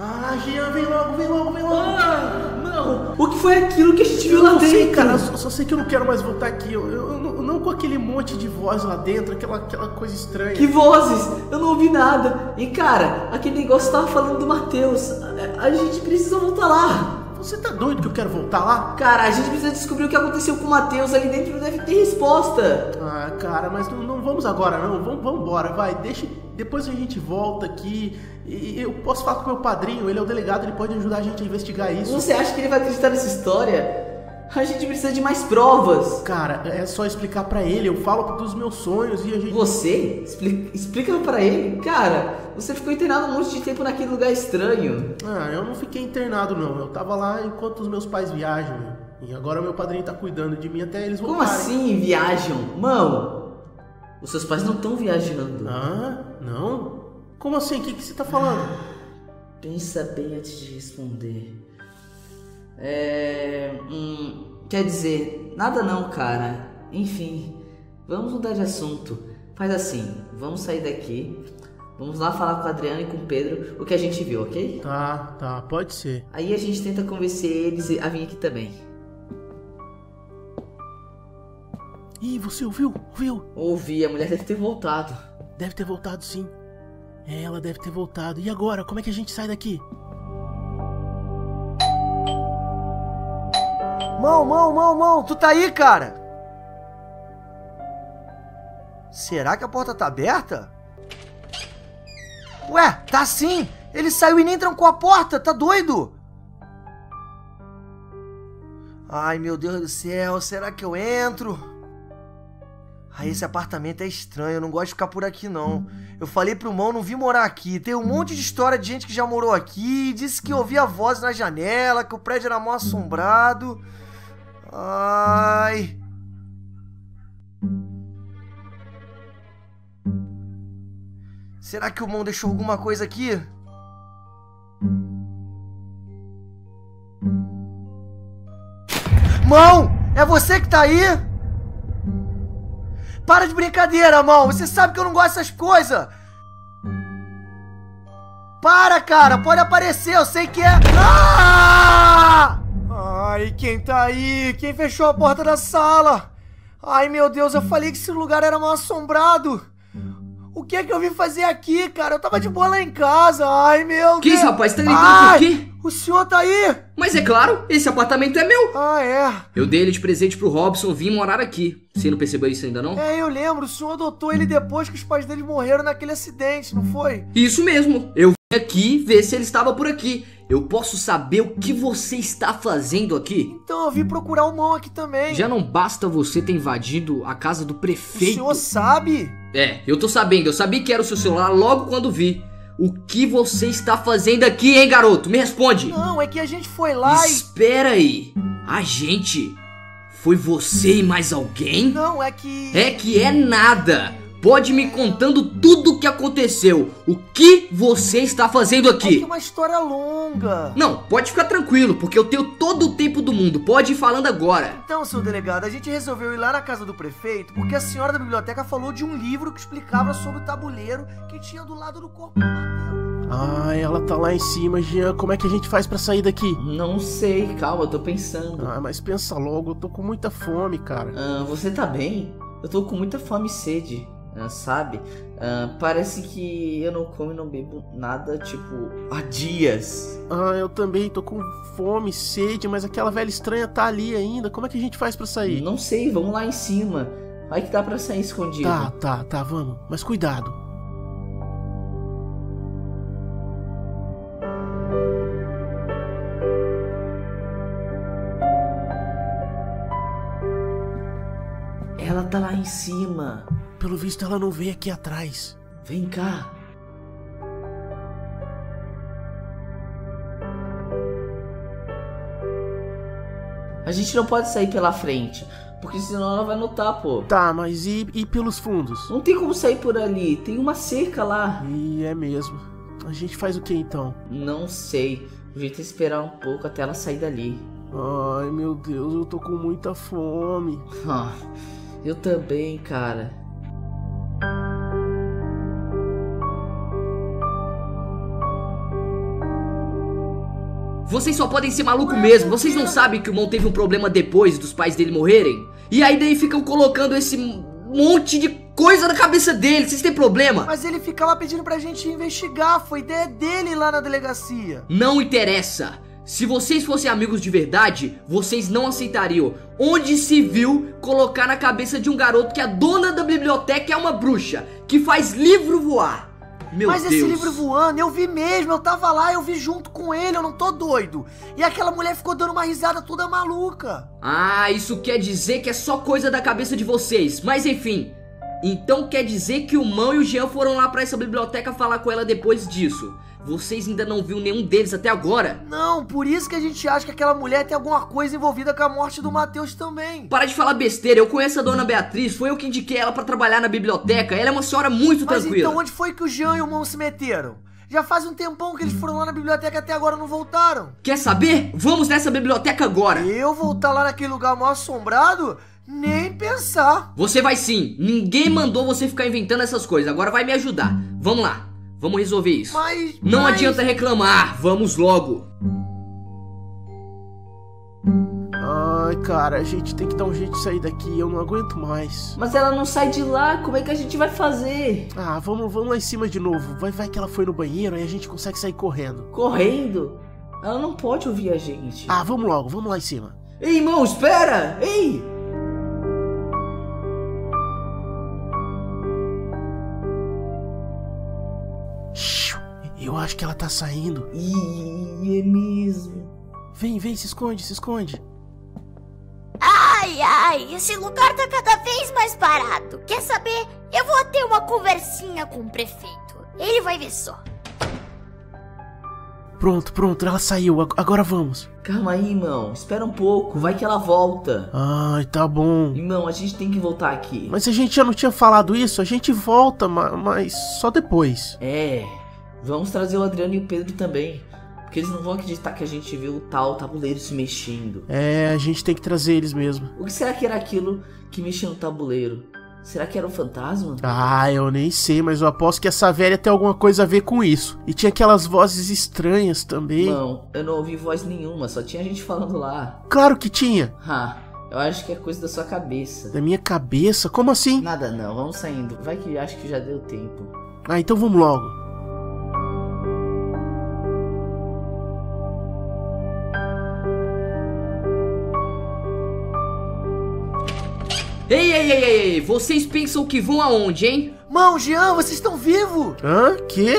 A: Ah, Jean, vem logo, vem logo, vem logo.
G: Ah, não! O que foi aquilo que a gente viu
A: Eu
G: lá
A: não sei,
G: dentro?
A: cara, só, só sei que eu não quero mais voltar aqui. Eu, eu- eu não, não com aquele monte de voz lá dentro, aquela, aquela coisa estranha.
G: Que vozes! Eu não ouvi nada. E cara, aquele negócio tava falando do Matheus. A, a gente precisa voltar lá.
A: Você tá doido que eu quero voltar lá?
G: Cara, a gente precisa descobrir o que aconteceu com o Matheus ali dentro. Deve ter resposta.
A: Ah, cara, mas não, não vamos agora, não. Vamos, vamos embora, vai. Deixa. Depois a gente volta aqui. E eu posso falar com o meu padrinho, ele é o delegado, ele pode ajudar a gente a investigar isso.
G: Você acha que ele vai acreditar nessa história? A gente precisa de mais provas.
A: Cara, é só explicar pra ele. Eu falo dos meus sonhos e a gente.
G: Você? Explica, explica pra ele. Cara, você ficou internado um monte de tempo naquele lugar estranho.
A: Ah, eu não fiquei internado, não. Eu tava lá enquanto os meus pais viajam. E agora meu padrinho tá cuidando de mim até eles
G: Como
A: voltarem.
G: assim viajam? Mão, os seus pais não estão viajando.
A: Ah, não? Como assim? O que, que você tá falando?
G: Pensa bem antes de responder. É. Hum, quer dizer, nada não, cara. Enfim, vamos mudar de assunto. Faz assim, vamos sair daqui. Vamos lá falar com o Adriano e com o Pedro o que a gente viu, ok?
A: Tá, tá, pode ser.
G: Aí a gente tenta convencer eles a vir aqui também.
A: Ih, você ouviu? Ouviu?
G: Ouvi, a mulher deve ter voltado.
A: Deve ter voltado sim. É, ela deve ter voltado. E agora? Como é que a gente sai daqui?
C: Mão, mão, mão, mão, tu tá aí, cara? Será que a porta tá aberta? Ué, tá sim! Ele saiu e nem trancou a porta, tá doido? Ai, meu Deus do céu, será que eu entro? Ah, esse apartamento é estranho, eu não gosto de ficar por aqui não. Eu falei pro mão não vim morar aqui. Tem um monte de história de gente que já morou aqui, disse que ouvia voz na janela, que o prédio era mal assombrado. Ai. Será que o Mon deixou alguma coisa aqui? Mão! É você que tá aí? Para de brincadeira, mão! Você sabe que eu não gosto dessas coisas! Para, cara! Pode aparecer, eu sei que é. Ah! Ai, quem tá aí? Quem fechou a porta da sala? Ai, meu Deus, eu falei que esse lugar era mal assombrado. O que é que eu vim fazer aqui, cara? Eu tava de boa lá em casa. Ai, meu
G: Que
C: Deus.
G: isso, rapaz? Tá gritando por quê?
C: O senhor tá aí?
G: Mas é claro, esse apartamento é meu.
C: Ah, é.
G: Eu dei ele de presente pro Robson vir morar aqui. Você não percebeu isso ainda não?
C: É, eu lembro. O senhor adotou ele depois que os pais dele morreram naquele acidente, não foi?
G: Isso mesmo. Eu vim aqui ver se ele estava por aqui. Eu posso saber o que você está fazendo aqui?
C: Então eu vim procurar o mão aqui também.
G: Já não basta você ter invadido a casa do
C: O
G: prefeito.
C: senhor sabe?
G: É, eu tô sabendo. Eu sabia que era o seu celular logo quando vi.
B: O que você está fazendo aqui, hein, garoto? Me responde.
C: Não, é que a gente foi lá e.
B: Espera aí. A gente? Foi você e mais alguém?
C: Não, é que.
B: É que é nada. Pode me contando tudo o que aconteceu. O que você está fazendo
C: É que
B: aqui?
C: é uma história longa.
B: Não, pode ficar tranquilo, porque eu tenho todo o tempo do mundo. Pode ir falando agora.
C: Então, seu delegado, a gente resolveu ir lá na casa do prefeito porque a senhora da biblioteca falou de um livro que explicava sobre o tabuleiro que tinha do lado do corpo do.
A: Ah, ela tá lá em cima, Jean. Como é que a gente faz pra sair daqui?
G: Não sei, calma, eu tô pensando.
A: Ah, mas pensa logo, eu tô com muita fome, cara.
G: Ah, você tá bem? Eu tô com muita fome e sede, sabe? Ah, parece que eu não como e não bebo nada, tipo, há dias.
A: Ah, eu também tô com fome, sede, mas aquela velha estranha tá ali ainda. Como é que a gente faz pra sair?
G: Não sei, vamos lá em cima. Vai que dá pra sair escondido.
A: Tá, tá, tá, vamos. Mas cuidado.
G: Tá lá em cima.
A: Pelo visto ela não veio aqui atrás.
G: Vem cá. A gente não pode sair pela frente, porque senão ela vai notar, pô.
A: Tá, mas e, e pelos fundos?
G: Não tem como sair por ali, tem uma cerca lá.
A: E é mesmo. A gente faz o que então?
G: Não sei. O jeito é esperar um pouco até ela sair dali.
A: Ai meu Deus, eu tô com muita fome.
G: Eu também, cara.
B: Vocês só podem ser maluco mesmo. Vocês não sabem que o Mon teve um problema depois dos pais dele morrerem? E aí daí ficam colocando esse monte de coisa na cabeça dele. Vocês têm problema?
C: Mas ele ficava pedindo pra gente investigar, foi ideia dele lá na delegacia.
B: Não interessa. Se vocês fossem amigos de verdade, vocês não aceitariam. Onde se viu colocar na cabeça de um garoto que a dona da biblioteca é uma bruxa, que faz livro voar? Meu
C: Mas
B: Deus.
C: esse livro voando, eu vi mesmo, eu tava lá, eu vi junto com ele, eu não tô doido. E aquela mulher ficou dando uma risada toda maluca.
B: Ah, isso quer dizer que é só coisa da cabeça de vocês. Mas enfim. Então quer dizer que o Mão e o Jean foram lá pra essa biblioteca falar com ela depois disso. Vocês ainda não viu nenhum deles até agora?
C: Não, por isso que a gente acha que aquela mulher tem alguma coisa envolvida com a morte do Matheus também.
B: Para de falar besteira, eu conheço a dona Beatriz, foi eu que indiquei ela pra trabalhar na biblioteca. Ela é uma senhora muito
C: Mas
B: tranquila.
C: então onde foi que o Jean e o Mão se meteram? Já faz um tempão que eles foram lá na biblioteca e até agora não voltaram.
B: Quer saber? Vamos nessa biblioteca agora.
C: Eu voltar lá naquele lugar mal assombrado? Nem pensar.
B: Você vai sim. Ninguém mandou você ficar inventando essas coisas. Agora vai me ajudar. Vamos lá. Vamos resolver isso.
C: Mas.
B: Não
C: mas-
B: adianta reclamar. Vamos logo.
A: Ai, cara, a gente tem que dar um jeito de sair daqui, eu não aguento mais.
G: Mas ela não sai de lá, como é que a gente vai fazer?
A: Ah, vamos, vamos lá em cima de novo. Vai, vai que ela foi no banheiro, aí a gente consegue sair correndo.
G: Correndo? Ela não pode ouvir a gente.
A: Ah, vamos logo, vamos lá em cima.
G: Ei, irmão, espera! Ei!
A: Eu acho que ela tá saindo.
G: Ih, é mesmo.
A: Vem, vem, se esconde, se esconde.
F: Ai, ai, esse lugar tá cada vez mais parado. Quer saber? Eu vou ter uma conversinha com o prefeito. Ele vai ver só.
A: Pronto, pronto, ela saiu, ag- agora vamos.
G: Calma aí, irmão. Espera um pouco, vai que ela volta.
A: Ai, tá bom.
G: Irmão, a gente tem que voltar aqui.
A: Mas se a gente já não tinha falado isso, a gente volta, ma- mas só depois.
G: É, vamos trazer o Adriano e o Pedro também. Porque eles não vão acreditar que a gente viu o tal tabuleiro se mexendo.
A: É, a gente tem que trazer eles mesmo.
G: O que será que era aquilo que mexia no tabuleiro? Será que era um fantasma?
A: Ah, eu nem sei, mas eu aposto que essa velha tem alguma coisa a ver com isso. E tinha aquelas vozes estranhas também.
G: Não, eu não ouvi voz nenhuma, só tinha gente falando lá.
A: Claro que tinha.
G: Ha, eu acho que é coisa da sua cabeça.
A: Da minha cabeça? Como assim?
G: Nada não, vamos saindo. Vai que acho que já deu tempo.
A: Ah, então vamos logo.
B: Ei, ei, ei, ei, ei. Vocês pensam que vão aonde, hein?
C: Mão, Jean, vocês estão vivos?
A: Hã? Que?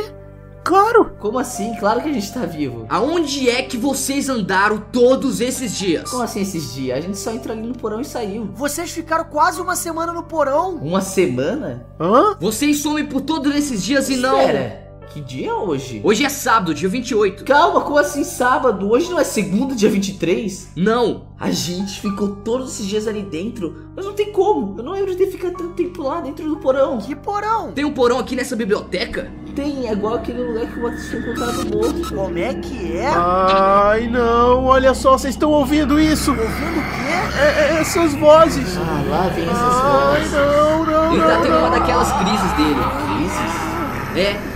A: Claro!
G: Como assim? Claro que a gente tá vivo.
B: Aonde é que vocês andaram todos esses dias?
G: Como assim esses dias? A gente só entrou ali no porão e saiu.
C: Vocês ficaram quase uma semana no porão.
G: Uma semana?
A: Hã?
B: Vocês somem por todos esses dias e não.
G: Espera, Que dia é hoje?
B: Hoje é sábado, dia 28.
G: Calma, como assim sábado? Hoje não é segunda, dia 23?
B: Não.
G: A gente ficou todos esses dias ali dentro, mas não tem como. Eu não lembro de ter ficado tanto tempo lá dentro do porão.
C: Que porão?
B: Tem um porão aqui nessa biblioteca?
G: Tem, é igual aquele lugar que o Matheus foi encontrado morto.
C: Como é que é?
I: Ai, não, olha só, vocês estão ouvindo isso?
C: Ouvindo o quê?
I: É, é, essas vozes.
G: Ah, lá vem essas
I: Ai,
G: vozes.
I: não, não,
B: Ele tá
I: não,
B: tendo uma
I: não.
B: daquelas crises dele.
G: Crises?
B: É.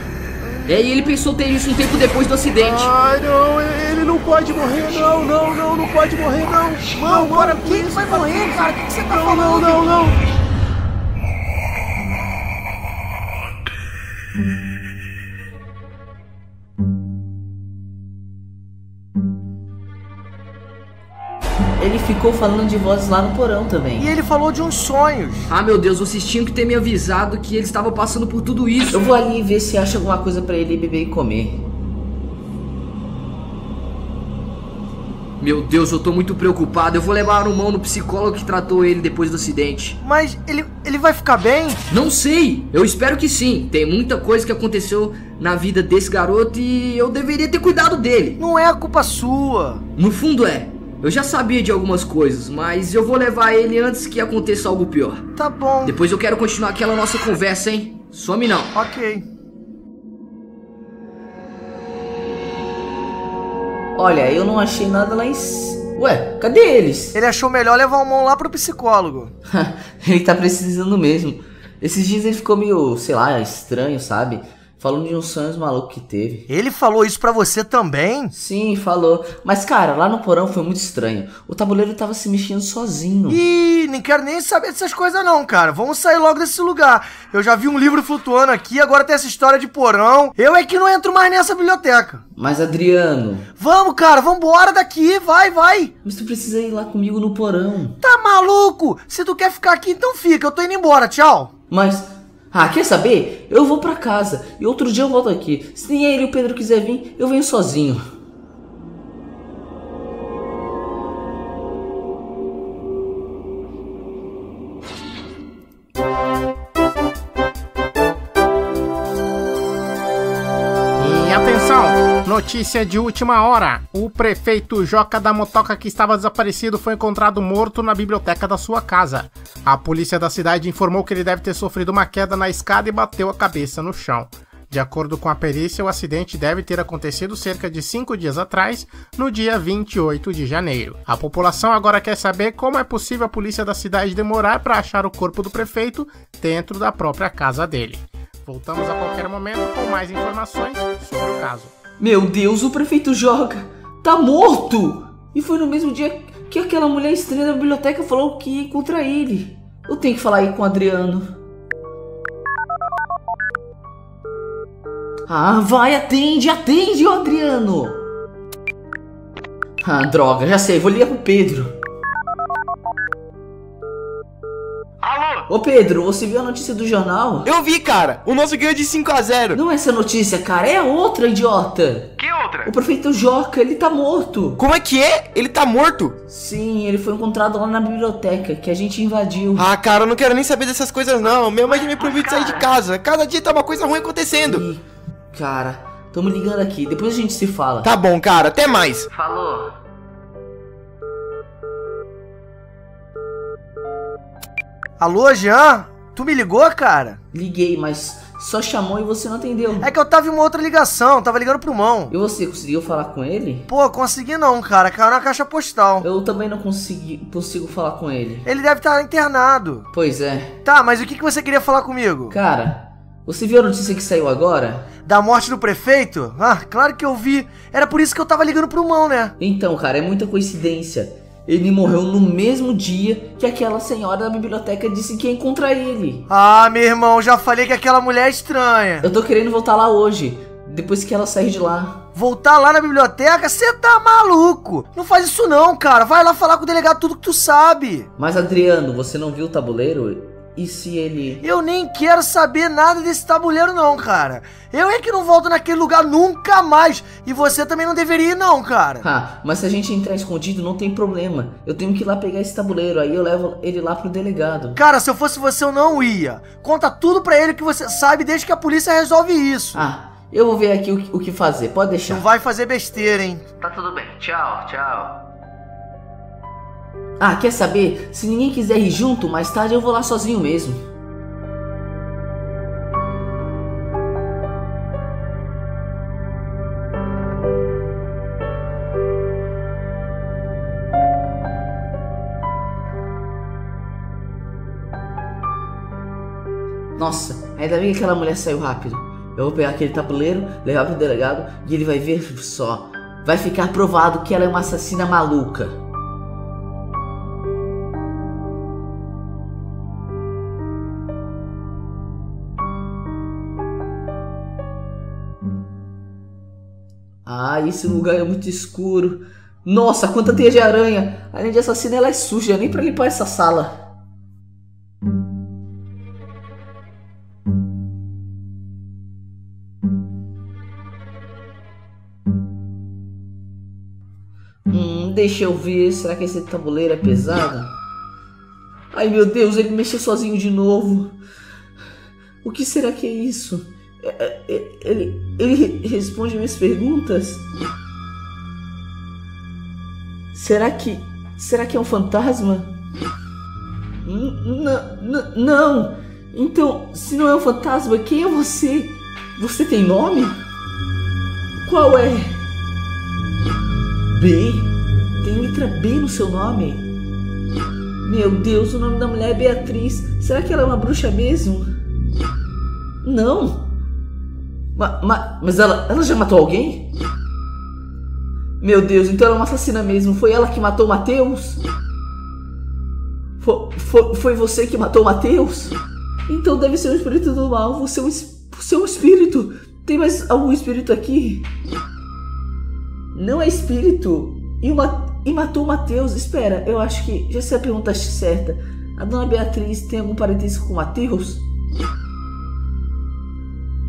B: É, e ele pensou ter isso um tempo depois do acidente.
I: Ai, não, ele não pode morrer, não, não, não, não pode morrer, não. Mano,
C: Agora quem que vai morrer, cara? O que, que você tá
I: Não,
C: falando?
I: não, não, não.
G: Ele ficou falando de vozes lá no porão também.
C: E ele falou de uns sonhos.
B: Ah, meu Deus, vocês tinham que ter me avisado que ele estava passando por tudo isso.
G: Eu vou ali ver se acha alguma coisa pra ele beber e comer.
B: Meu Deus, eu tô muito preocupado. Eu vou levar o mão no psicólogo que tratou ele depois do acidente.
C: Mas ele, ele vai ficar bem?
B: Não sei, eu espero que sim. Tem muita coisa que aconteceu na vida desse garoto e eu deveria ter cuidado dele.
C: Não é a culpa sua.
B: No fundo é. Eu já sabia de algumas coisas, mas eu vou levar ele antes que aconteça algo pior.
C: Tá bom.
B: Depois eu quero continuar aquela nossa conversa, hein? Some não.
C: Ok.
G: Olha, eu não achei nada lá em. c- Ué, cadê eles?
C: Ele achou melhor levar o mão lá pro psicólogo.
G: ele tá precisando mesmo. Esses dias ele ficou meio, sei lá, estranho, sabe? Falando de uns sonhos malucos que teve.
C: Ele falou isso pra você também?
G: Sim, falou. Mas, cara, lá no porão foi muito estranho. O tabuleiro tava se mexendo sozinho.
C: Ih, nem quero nem saber dessas coisas não, cara. Vamos sair logo desse lugar. Eu já vi um livro flutuando aqui, agora tem essa história de porão. Eu é que não entro mais nessa biblioteca.
G: Mas, Adriano,
C: Vamos, cara, vambora daqui, vai, vai.
G: mas tu precisa ir lá comigo no porão.
C: Tá maluco? Se tu quer ficar aqui, então fica. Eu tô indo embora, tchau.
G: Mas. Ah, quer saber? Eu vou pra casa e outro dia eu volto aqui. Se nem ele e o Pedro quiser vir, eu venho sozinho.
I: Notícia de última hora. O prefeito Joca da Motoca que estava desaparecido foi encontrado morto na biblioteca da sua casa. A polícia da cidade informou que ele deve ter sofrido uma queda na escada e bateu a cabeça no chão. De acordo com a perícia, o acidente deve ter acontecido cerca de cinco dias atrás, no dia 28 de janeiro. A população agora quer saber como é possível a polícia da cidade demorar para achar o corpo do prefeito dentro da própria casa dele. Voltamos a qualquer momento com mais informações sobre o caso.
G: Meu Deus, o prefeito Joca tá morto! E foi no mesmo dia que aquela mulher estranha da biblioteca falou que ia contra ele. Eu tenho que falar aí com o Adriano. Ah, vai, atende, atende, ô Adriano! Ah, droga, já sei, vou ligar pro Pedro. Ô Pedro, você viu a notícia do jornal?
D: Eu vi, cara. O nosso ganhou de 5 a 0
G: Não é essa notícia, cara, é outra, idiota!
E: Que outra?
G: O prefeito Joca, ele tá morto!
D: Como é que é? Ele tá morto?
G: Sim, ele foi encontrado lá na biblioteca que a gente invadiu.
D: Ah, cara, eu não quero nem saber dessas coisas, não. Minha mãe já me proibiu de sair de casa. Cada dia tá uma coisa ruim acontecendo.
G: Ih, cara, tamo ligando aqui, depois a gente se fala.
D: Tá bom, cara. Até mais.
G: Falou.
C: Alô, Jean? Tu me ligou, cara?
G: Liguei, mas só chamou e você não atendeu.
C: É que eu tava em uma outra ligação, tava ligando pro mão.
G: E você conseguiu falar com ele?
C: Pô, consegui não, cara. Caiu na caixa postal.
G: Eu também não consegui, consigo falar com ele.
C: Ele deve estar internado.
G: Pois é.
C: Tá, mas o que, que você queria falar comigo?
G: Cara, você viu a notícia que saiu agora?
C: Da morte do prefeito? Ah, claro que eu vi. Era por isso que eu tava ligando pro mão, né?
G: Então, cara, é muita coincidência. Ele morreu no mesmo dia que aquela senhora da biblioteca disse que ia encontrar ele.
C: Ah, meu irmão, já falei que aquela mulher é estranha.
G: Eu tô querendo voltar lá hoje, depois que ela sair de lá.
C: Voltar lá na biblioteca? Você tá maluco? Não faz isso não, cara. Vai lá falar com o delegado tudo que tu sabe.
G: Mas Adriano, você não viu o tabuleiro? E se ele.
C: Eu nem quero saber nada desse tabuleiro não, cara. Eu é que não volto naquele lugar nunca mais. E você também não deveria ir não, cara.
G: Ah, mas se a gente entrar escondido, não tem problema. Eu tenho que ir lá pegar esse tabuleiro, aí eu levo ele lá pro delegado.
C: Cara, se eu fosse você, eu não ia. Conta tudo pra ele que você sabe desde que a polícia resolve isso.
G: Ah, Eu vou ver aqui o, que- o que fazer, pode deixar.
C: Não vai fazer besteira, hein?
G: Tá tudo bem, tchau, tchau. Ah, quer saber? Se ninguém quiser ir junto, mais tarde eu vou lá sozinho mesmo. Nossa, ainda bem que aquela mulher saiu rápido. Eu vou pegar aquele tabuleiro, levar pro delegado e ele vai ver só. Vai ficar provado que ela é uma assassina maluca. Ah, esse lugar é muito escuro. Nossa, quanta teia de aranha! Além de assassina, ela é suja, nem pra limpar essa sala. Hum, deixa eu ver. Será que esse tabuleiro é pesado? Ai meu Deus, ele mexeu sozinho de novo. O que será que é isso? É- é- Ele, ele responde minhas perguntas? Será que. Será que é um fantasma? Não! Então, se não é um fantasma, quem é você? Você tem nome? Qual é? B? Tem letra B no seu nome? Meu Deus, o nome da mulher é Beatriz. Será que ela é uma bruxa mesmo? Não. Ma- ma- mas ela, ela já matou alguém? Meu Deus, então ela é uma assassina mesmo. Foi ela que matou o Matheus? Foi, foi, você que matou o Matheus? Então deve ser um espírito do mal. Você é um, você é um espírito. Tem mais algum espírito aqui? Não é espírito. E, o Ma- e matou o Matheus. Espera, eu acho que já sei a pergunta certa. A dona Beatriz tem algum parentesco com o Matheus?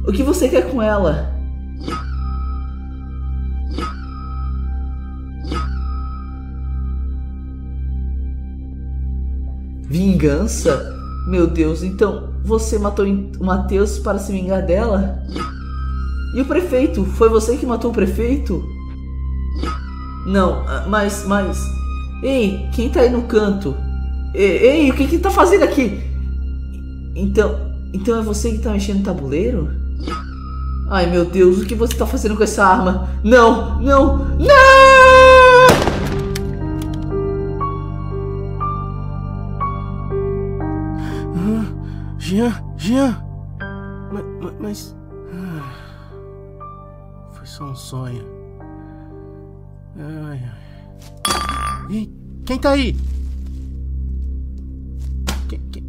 G: O que você quer com ela? Vingança? Meu Deus, então você matou o Matheus para se vingar dela? E o prefeito? Foi você que matou o prefeito? Não, ah, mas, mas. Ei, quem tá aí no canto? Ei, o que que tá fazendo aqui? Então, então é você que tá mexendo no tabuleiro? Ai meu Deus, o que você tá fazendo com essa arma? Não, não, não!
A: Jean, Jean! Ma- ma- Mas. ah, Foi só um sonho. Ai, ai. Ih, quem tá aí? Quem, quem,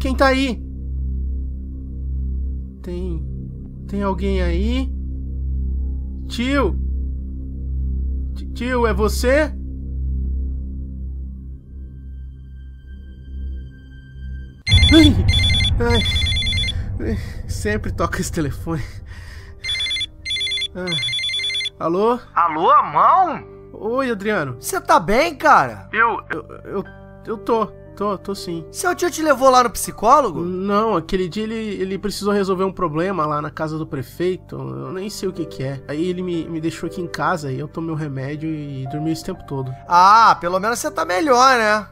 A: quem tá aí? Tem. Tem alguém aí? Tio? Ti- Tio, é você? Ai, ai, ai, sempre toca esse telefone. Ah, alô?
C: Alô, mão?
A: Oi, Adriano.
C: Você tá bem, cara?
J: Eu.
A: Eu, eu, eu tô, tô, tô sim.
C: Seu tio te levou lá no psicólogo?
A: Não, aquele dia ele, ele precisou resolver um problema lá na casa do prefeito. Eu nem sei o que que é. Aí ele me, me deixou aqui em casa e eu tomei o remédio e dormi esse tempo todo.
C: Ah, pelo menos você tá melhor, né?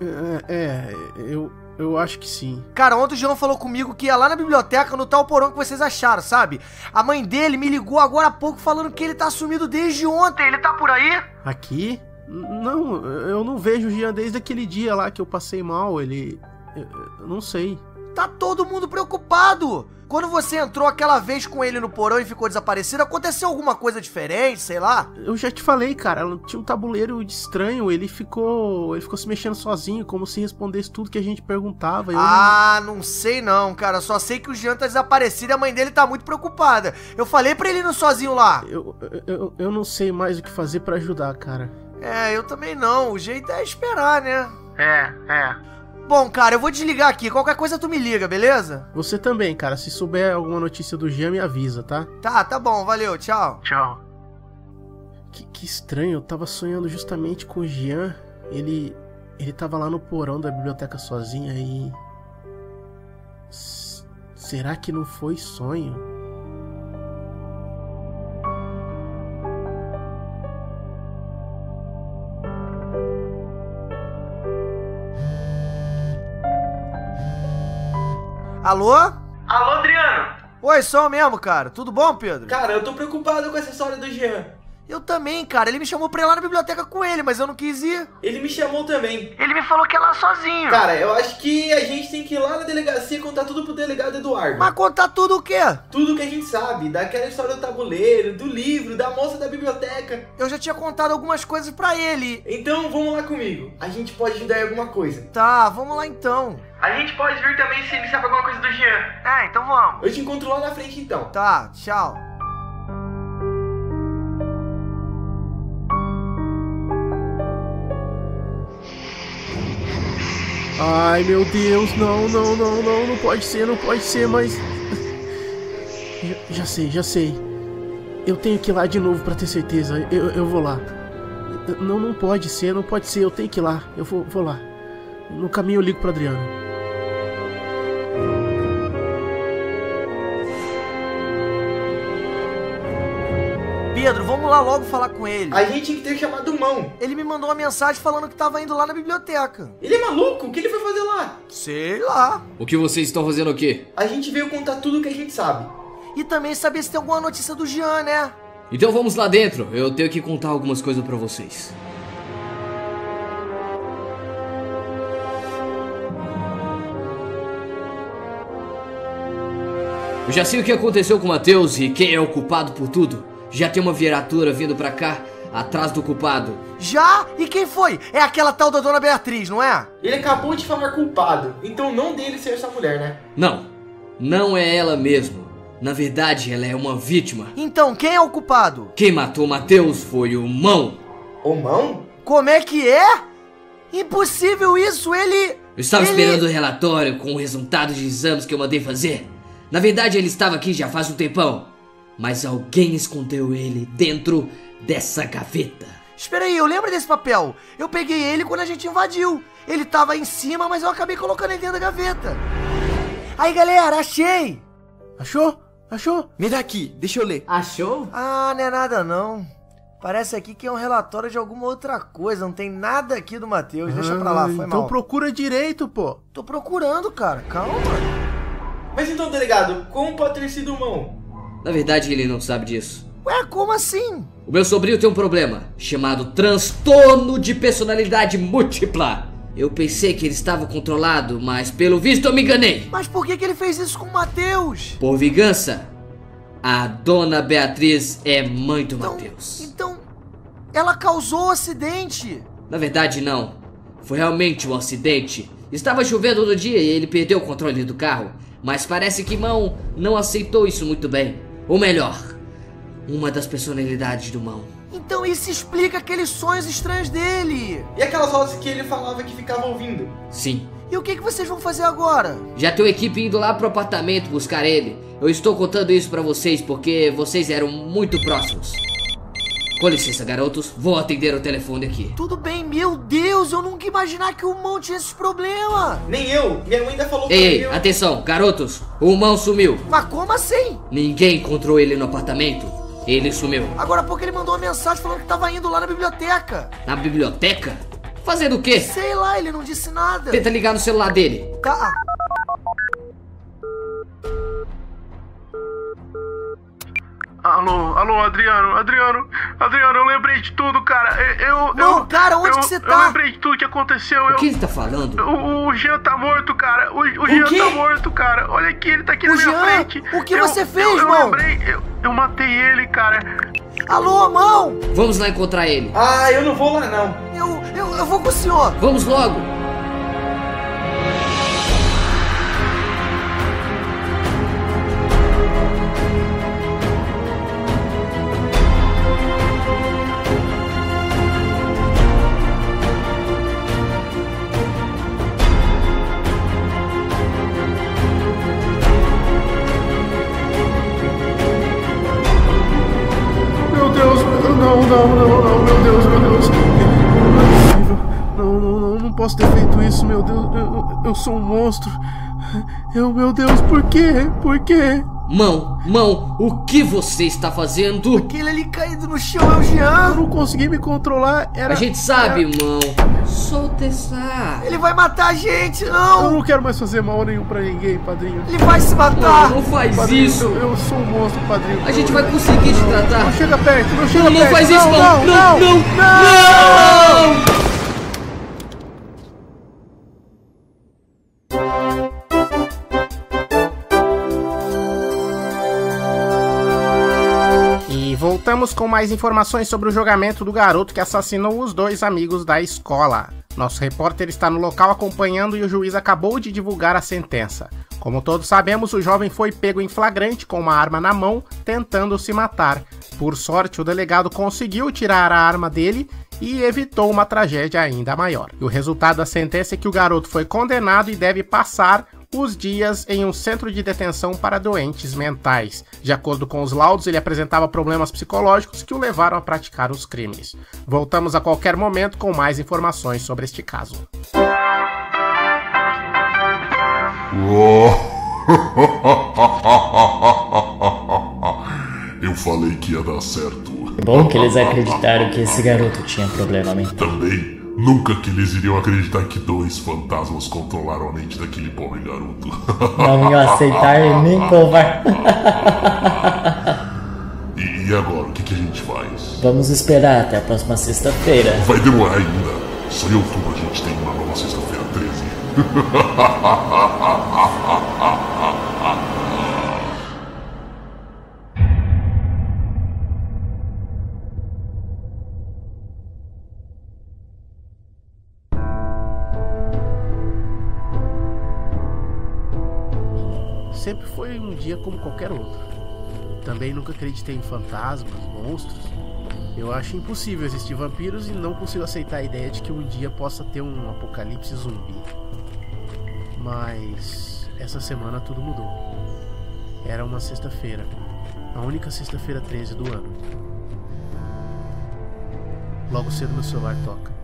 A: É, é eu, eu acho que sim.
C: Cara, ontem o João falou comigo que ia lá na biblioteca no tal porão que vocês acharam, sabe? A mãe dele me ligou agora há pouco falando que ele tá sumido desde ontem. Ele tá por aí?
A: Aqui? Não, eu não vejo o Jean desde aquele dia lá que eu passei mal. Ele. Eu, não sei.
C: Tá todo mundo preocupado. Quando você entrou aquela vez com ele no porão e ficou desaparecido, aconteceu alguma coisa diferente, sei lá?
A: Eu já te falei, cara, tinha um tabuleiro de estranho, ele ficou. ele ficou se mexendo sozinho, como se respondesse tudo que a gente perguntava. eu não-
C: Ah, não sei não, cara. Só sei que o Jean tá desaparecido e a mãe dele tá muito preocupada. Eu falei pra ele ir sozinho lá.
A: Eu, eu, eu não sei mais o que fazer pra ajudar, cara.
C: É, eu também não. O jeito é esperar, né?
K: É, é.
C: Bom, cara, eu vou desligar aqui. Qualquer coisa tu me liga, beleza?
A: Você também, cara. Se souber alguma notícia do Jean, me avisa, tá?
C: Tá, tá bom. Valeu, tchau.
K: Tchau.
A: Que, que estranho, eu tava sonhando justamente com o Jean. Ele. Ele tava lá no porão da biblioteca sozinho aí. S- Será que não foi sonho?
C: Alô?
E: Alô, Adriano?
C: Oi, sou eu mesmo, cara. Tudo bom, Pedro?
D: Cara, eu tô preocupado com essa história do Jean.
C: Eu também, cara. Ele me chamou pra ir lá na biblioteca com ele, mas eu não quis ir.
D: Ele me chamou também.
E: Ele me falou que ia lá sozinho.
D: Cara, eu acho que a gente tem que ir lá na delegacia e contar tudo pro delegado Eduardo.
C: Mas contar tudo o quê?
D: Tudo que a gente sabe, daquela história do tabuleiro, do livro, da moça da biblioteca.
C: Eu já tinha contado algumas coisas pra ele.
D: Então vamos lá comigo. A gente pode ajudar em alguma coisa.
C: Tá, vamos lá então.
E: A gente pode vir também se ele sabe alguma coisa do Jean. É, então vamos.
D: Eu te encontro lá na frente então.
C: Tá, tchau.
I: Ai meu Deus, não, não, não, não, não pode ser, não pode ser, mas. Já, já sei, já sei. Eu tenho que ir lá de novo pra ter certeza. Eu, eu vou lá. Não, não pode ser, não pode ser. Eu tenho que ir lá. Eu vou, vou lá. No caminho eu ligo pro Adriano.
C: Pedro, vamos lá logo falar com ele.
D: A gente tinha que ter chamado o mão.
C: Ele me mandou uma mensagem falando que tava indo lá na biblioteca.
D: Ele é maluco? O que ele foi fazer lá?
C: Sei lá.
B: O que vocês estão fazendo aqui?
D: A gente veio contar tudo que a gente sabe.
C: E também saber se tem alguma notícia do Jean, né?
B: Então vamos lá dentro. Eu tenho que contar algumas coisas pra vocês. Eu já sei o que aconteceu com o Matheus e quem é o culpado por tudo. Já tem uma viatura vindo pra cá, atrás do culpado.
C: Já? E quem foi? É aquela tal da dona Beatriz, não é?
D: Ele acabou de falar culpado. Então não dele ser essa mulher, né?
B: Não, não é ela mesmo. Na verdade, ela é uma vítima.
C: Então, quem é o culpado?
B: Quem matou o Matheus foi o Mão.
D: O mão?
C: Como é que é? Impossível isso, ele.
B: Eu estava
C: ele...
B: esperando o relatório com o resultado de exames que eu mandei fazer. Na verdade, ele estava aqui já faz um tempão. Mas alguém escondeu ele dentro dessa gaveta.
C: Espera aí, eu lembro desse papel. Eu peguei ele quando a gente invadiu. Ele tava em cima, mas eu acabei colocando ele dentro da gaveta. Aí, galera, achei!
I: Achou? Achou?
D: Me dá aqui, deixa eu ler.
G: Achou?
C: Ah, não é nada não. Parece aqui que é um relatório de alguma outra coisa. Não tem nada aqui do Matheus. Deixa pra lá,
I: Ah,
C: foi
I: Então
C: mal.
I: procura direito, pô.
C: Tô procurando, cara. Calma.
D: Mas então, delegado, como pode ter sido o mão?
B: Na verdade, ele não sabe disso.
C: Ué, como assim?
B: O meu sobrinho tem um problema chamado transtorno de personalidade múltipla. Eu pensei que ele estava controlado, mas pelo visto eu me enganei.
C: Mas por que, que ele fez isso com o Matheus?
B: Por vingança, a dona Beatriz é mãe do
C: Então,
B: Matheus.
C: então, ela causou o acidente.
B: Na verdade, não. Foi realmente um acidente. Estava chovendo no dia e ele perdeu o controle do carro. Mas parece que Mão não aceitou isso muito bem. Ou melhor, uma das personalidades do Mão.
C: Então isso explica aqueles sonhos estranhos dele.
D: E aquelas vozes que ele falava que ficava ouvindo?
B: Sim.
C: E o que, que vocês vão fazer agora?
B: Já tem uma equipe indo lá pro apartamento buscar ele. Eu estou contando isso pra vocês porque vocês eram muito próximos. Com licença, garotos. Vou atender o telefone aqui.
C: Tudo bem, meu Deus, eu nunca ia imaginar que o Mão tinha esses problemas.
D: Nem eu. Minha mãe ainda falou pra
B: Ei,
D: eu.
B: atenção, garotos. O Mão sumiu.
C: Mas como assim?
B: Ninguém encontrou ele no apartamento. Ele sumiu.
C: Agora há pouco ele mandou uma mensagem falando que tava indo lá na biblioteca.
B: Na biblioteca? Fazendo o quê?
C: Sei lá, ele não disse nada.
B: Tenta ligar no celular dele.
C: Tá.
A: Adriano, Adriano, Adriano, eu lembrei de tudo, cara. Eu.
C: Não,
A: eu,
C: cara, onde
A: eu,
C: que você
A: Eu
C: tá?
A: lembrei de tudo que aconteceu.
B: O
A: Eu,
B: que ele tá falando?
A: o, o Jean tá morto, cara. O, o, Jean
C: quê?
A: tá morto, cara. Olha aqui, ele tá aqui
C: O
A: na minha
C: Jean?
A: frente.
C: O que
A: Eu-
C: você fez,
A: eu, eu lembrei, eu, eu matei ele, cara.
C: Alô, Mão!
B: Vamos lá encontrar ele.
D: Ah, eu não vou lá não.
C: Eu, eu, eu vou com o senhor.
B: Vamos logo.
I: Sou um monstro. Eu, meu Deus, por quê? Por quê?
B: Mão, mão, o que você está fazendo?
C: Aquele ali caído no chão é o Jean.
A: Eu não consegui me controlar, era...
B: A gente sabe, mão. Solta essa.
C: Ele vai matar a gente,
A: Eu
C: não.
A: não quero mais fazer mal nenhum pra ninguém, padrinho.
C: Ele vai se
B: Não,
C: matar.
B: não faz
A: Padrinho,
B: isso.
A: Eu, eu sou um monstro, padrinho.
B: A gente vai conseguir te tratar.
A: Não chega perto, não chega
B: Não, não
A: perto.
B: faz isso, não.
A: não,
B: Não, não, não.
K: E voltamos com mais informações sobre o julgamento do garoto que assassinou os dois amigos da escola. Nosso repórter está no local acompanhando e o juiz acabou de divulgar a sentença. Como todos sabemos, o jovem foi pego em flagrante com uma arma na mão, tentando se matar. Por sorte, o delegado conseguiu tirar a arma dele e evitou uma tragédia ainda maior. E o resultado da sentença é que o garoto foi condenado e deve passar os dias em um centro de detenção para doentes mentais. De acordo com os laudos, ele apresentava problemas psicológicos que o levaram a praticar os crimes. Voltamos a qualquer momento com mais informações sobre este caso.
L: Eu falei que ia dar certo.
M: É bom que eles acreditaram que esse garoto tinha problema mental.
L: Também, nunca que eles iriam acreditar que dois fantasmas controlaram a mente daquele pobre garoto.
M: Não iam aceitar nem provar.
L: e, e agora, o que, que a gente faz?
M: Vamos esperar até a próxima sexta-feira.
L: Vai demorar ainda. Só em outubro a gente tem uma nova sexta-feira 13.
A: Sempre foi um dia como qualquer outro. Também nunca acreditei em fantasmas, monstros. Eu acho impossível existir vampiros e não consigo aceitar a ideia de que um dia possa ter um apocalipse zumbi. Mas essa semana tudo mudou. Era uma sexta-feira, a única sexta-feira 13 do ano. Logo cedo meu celular toca.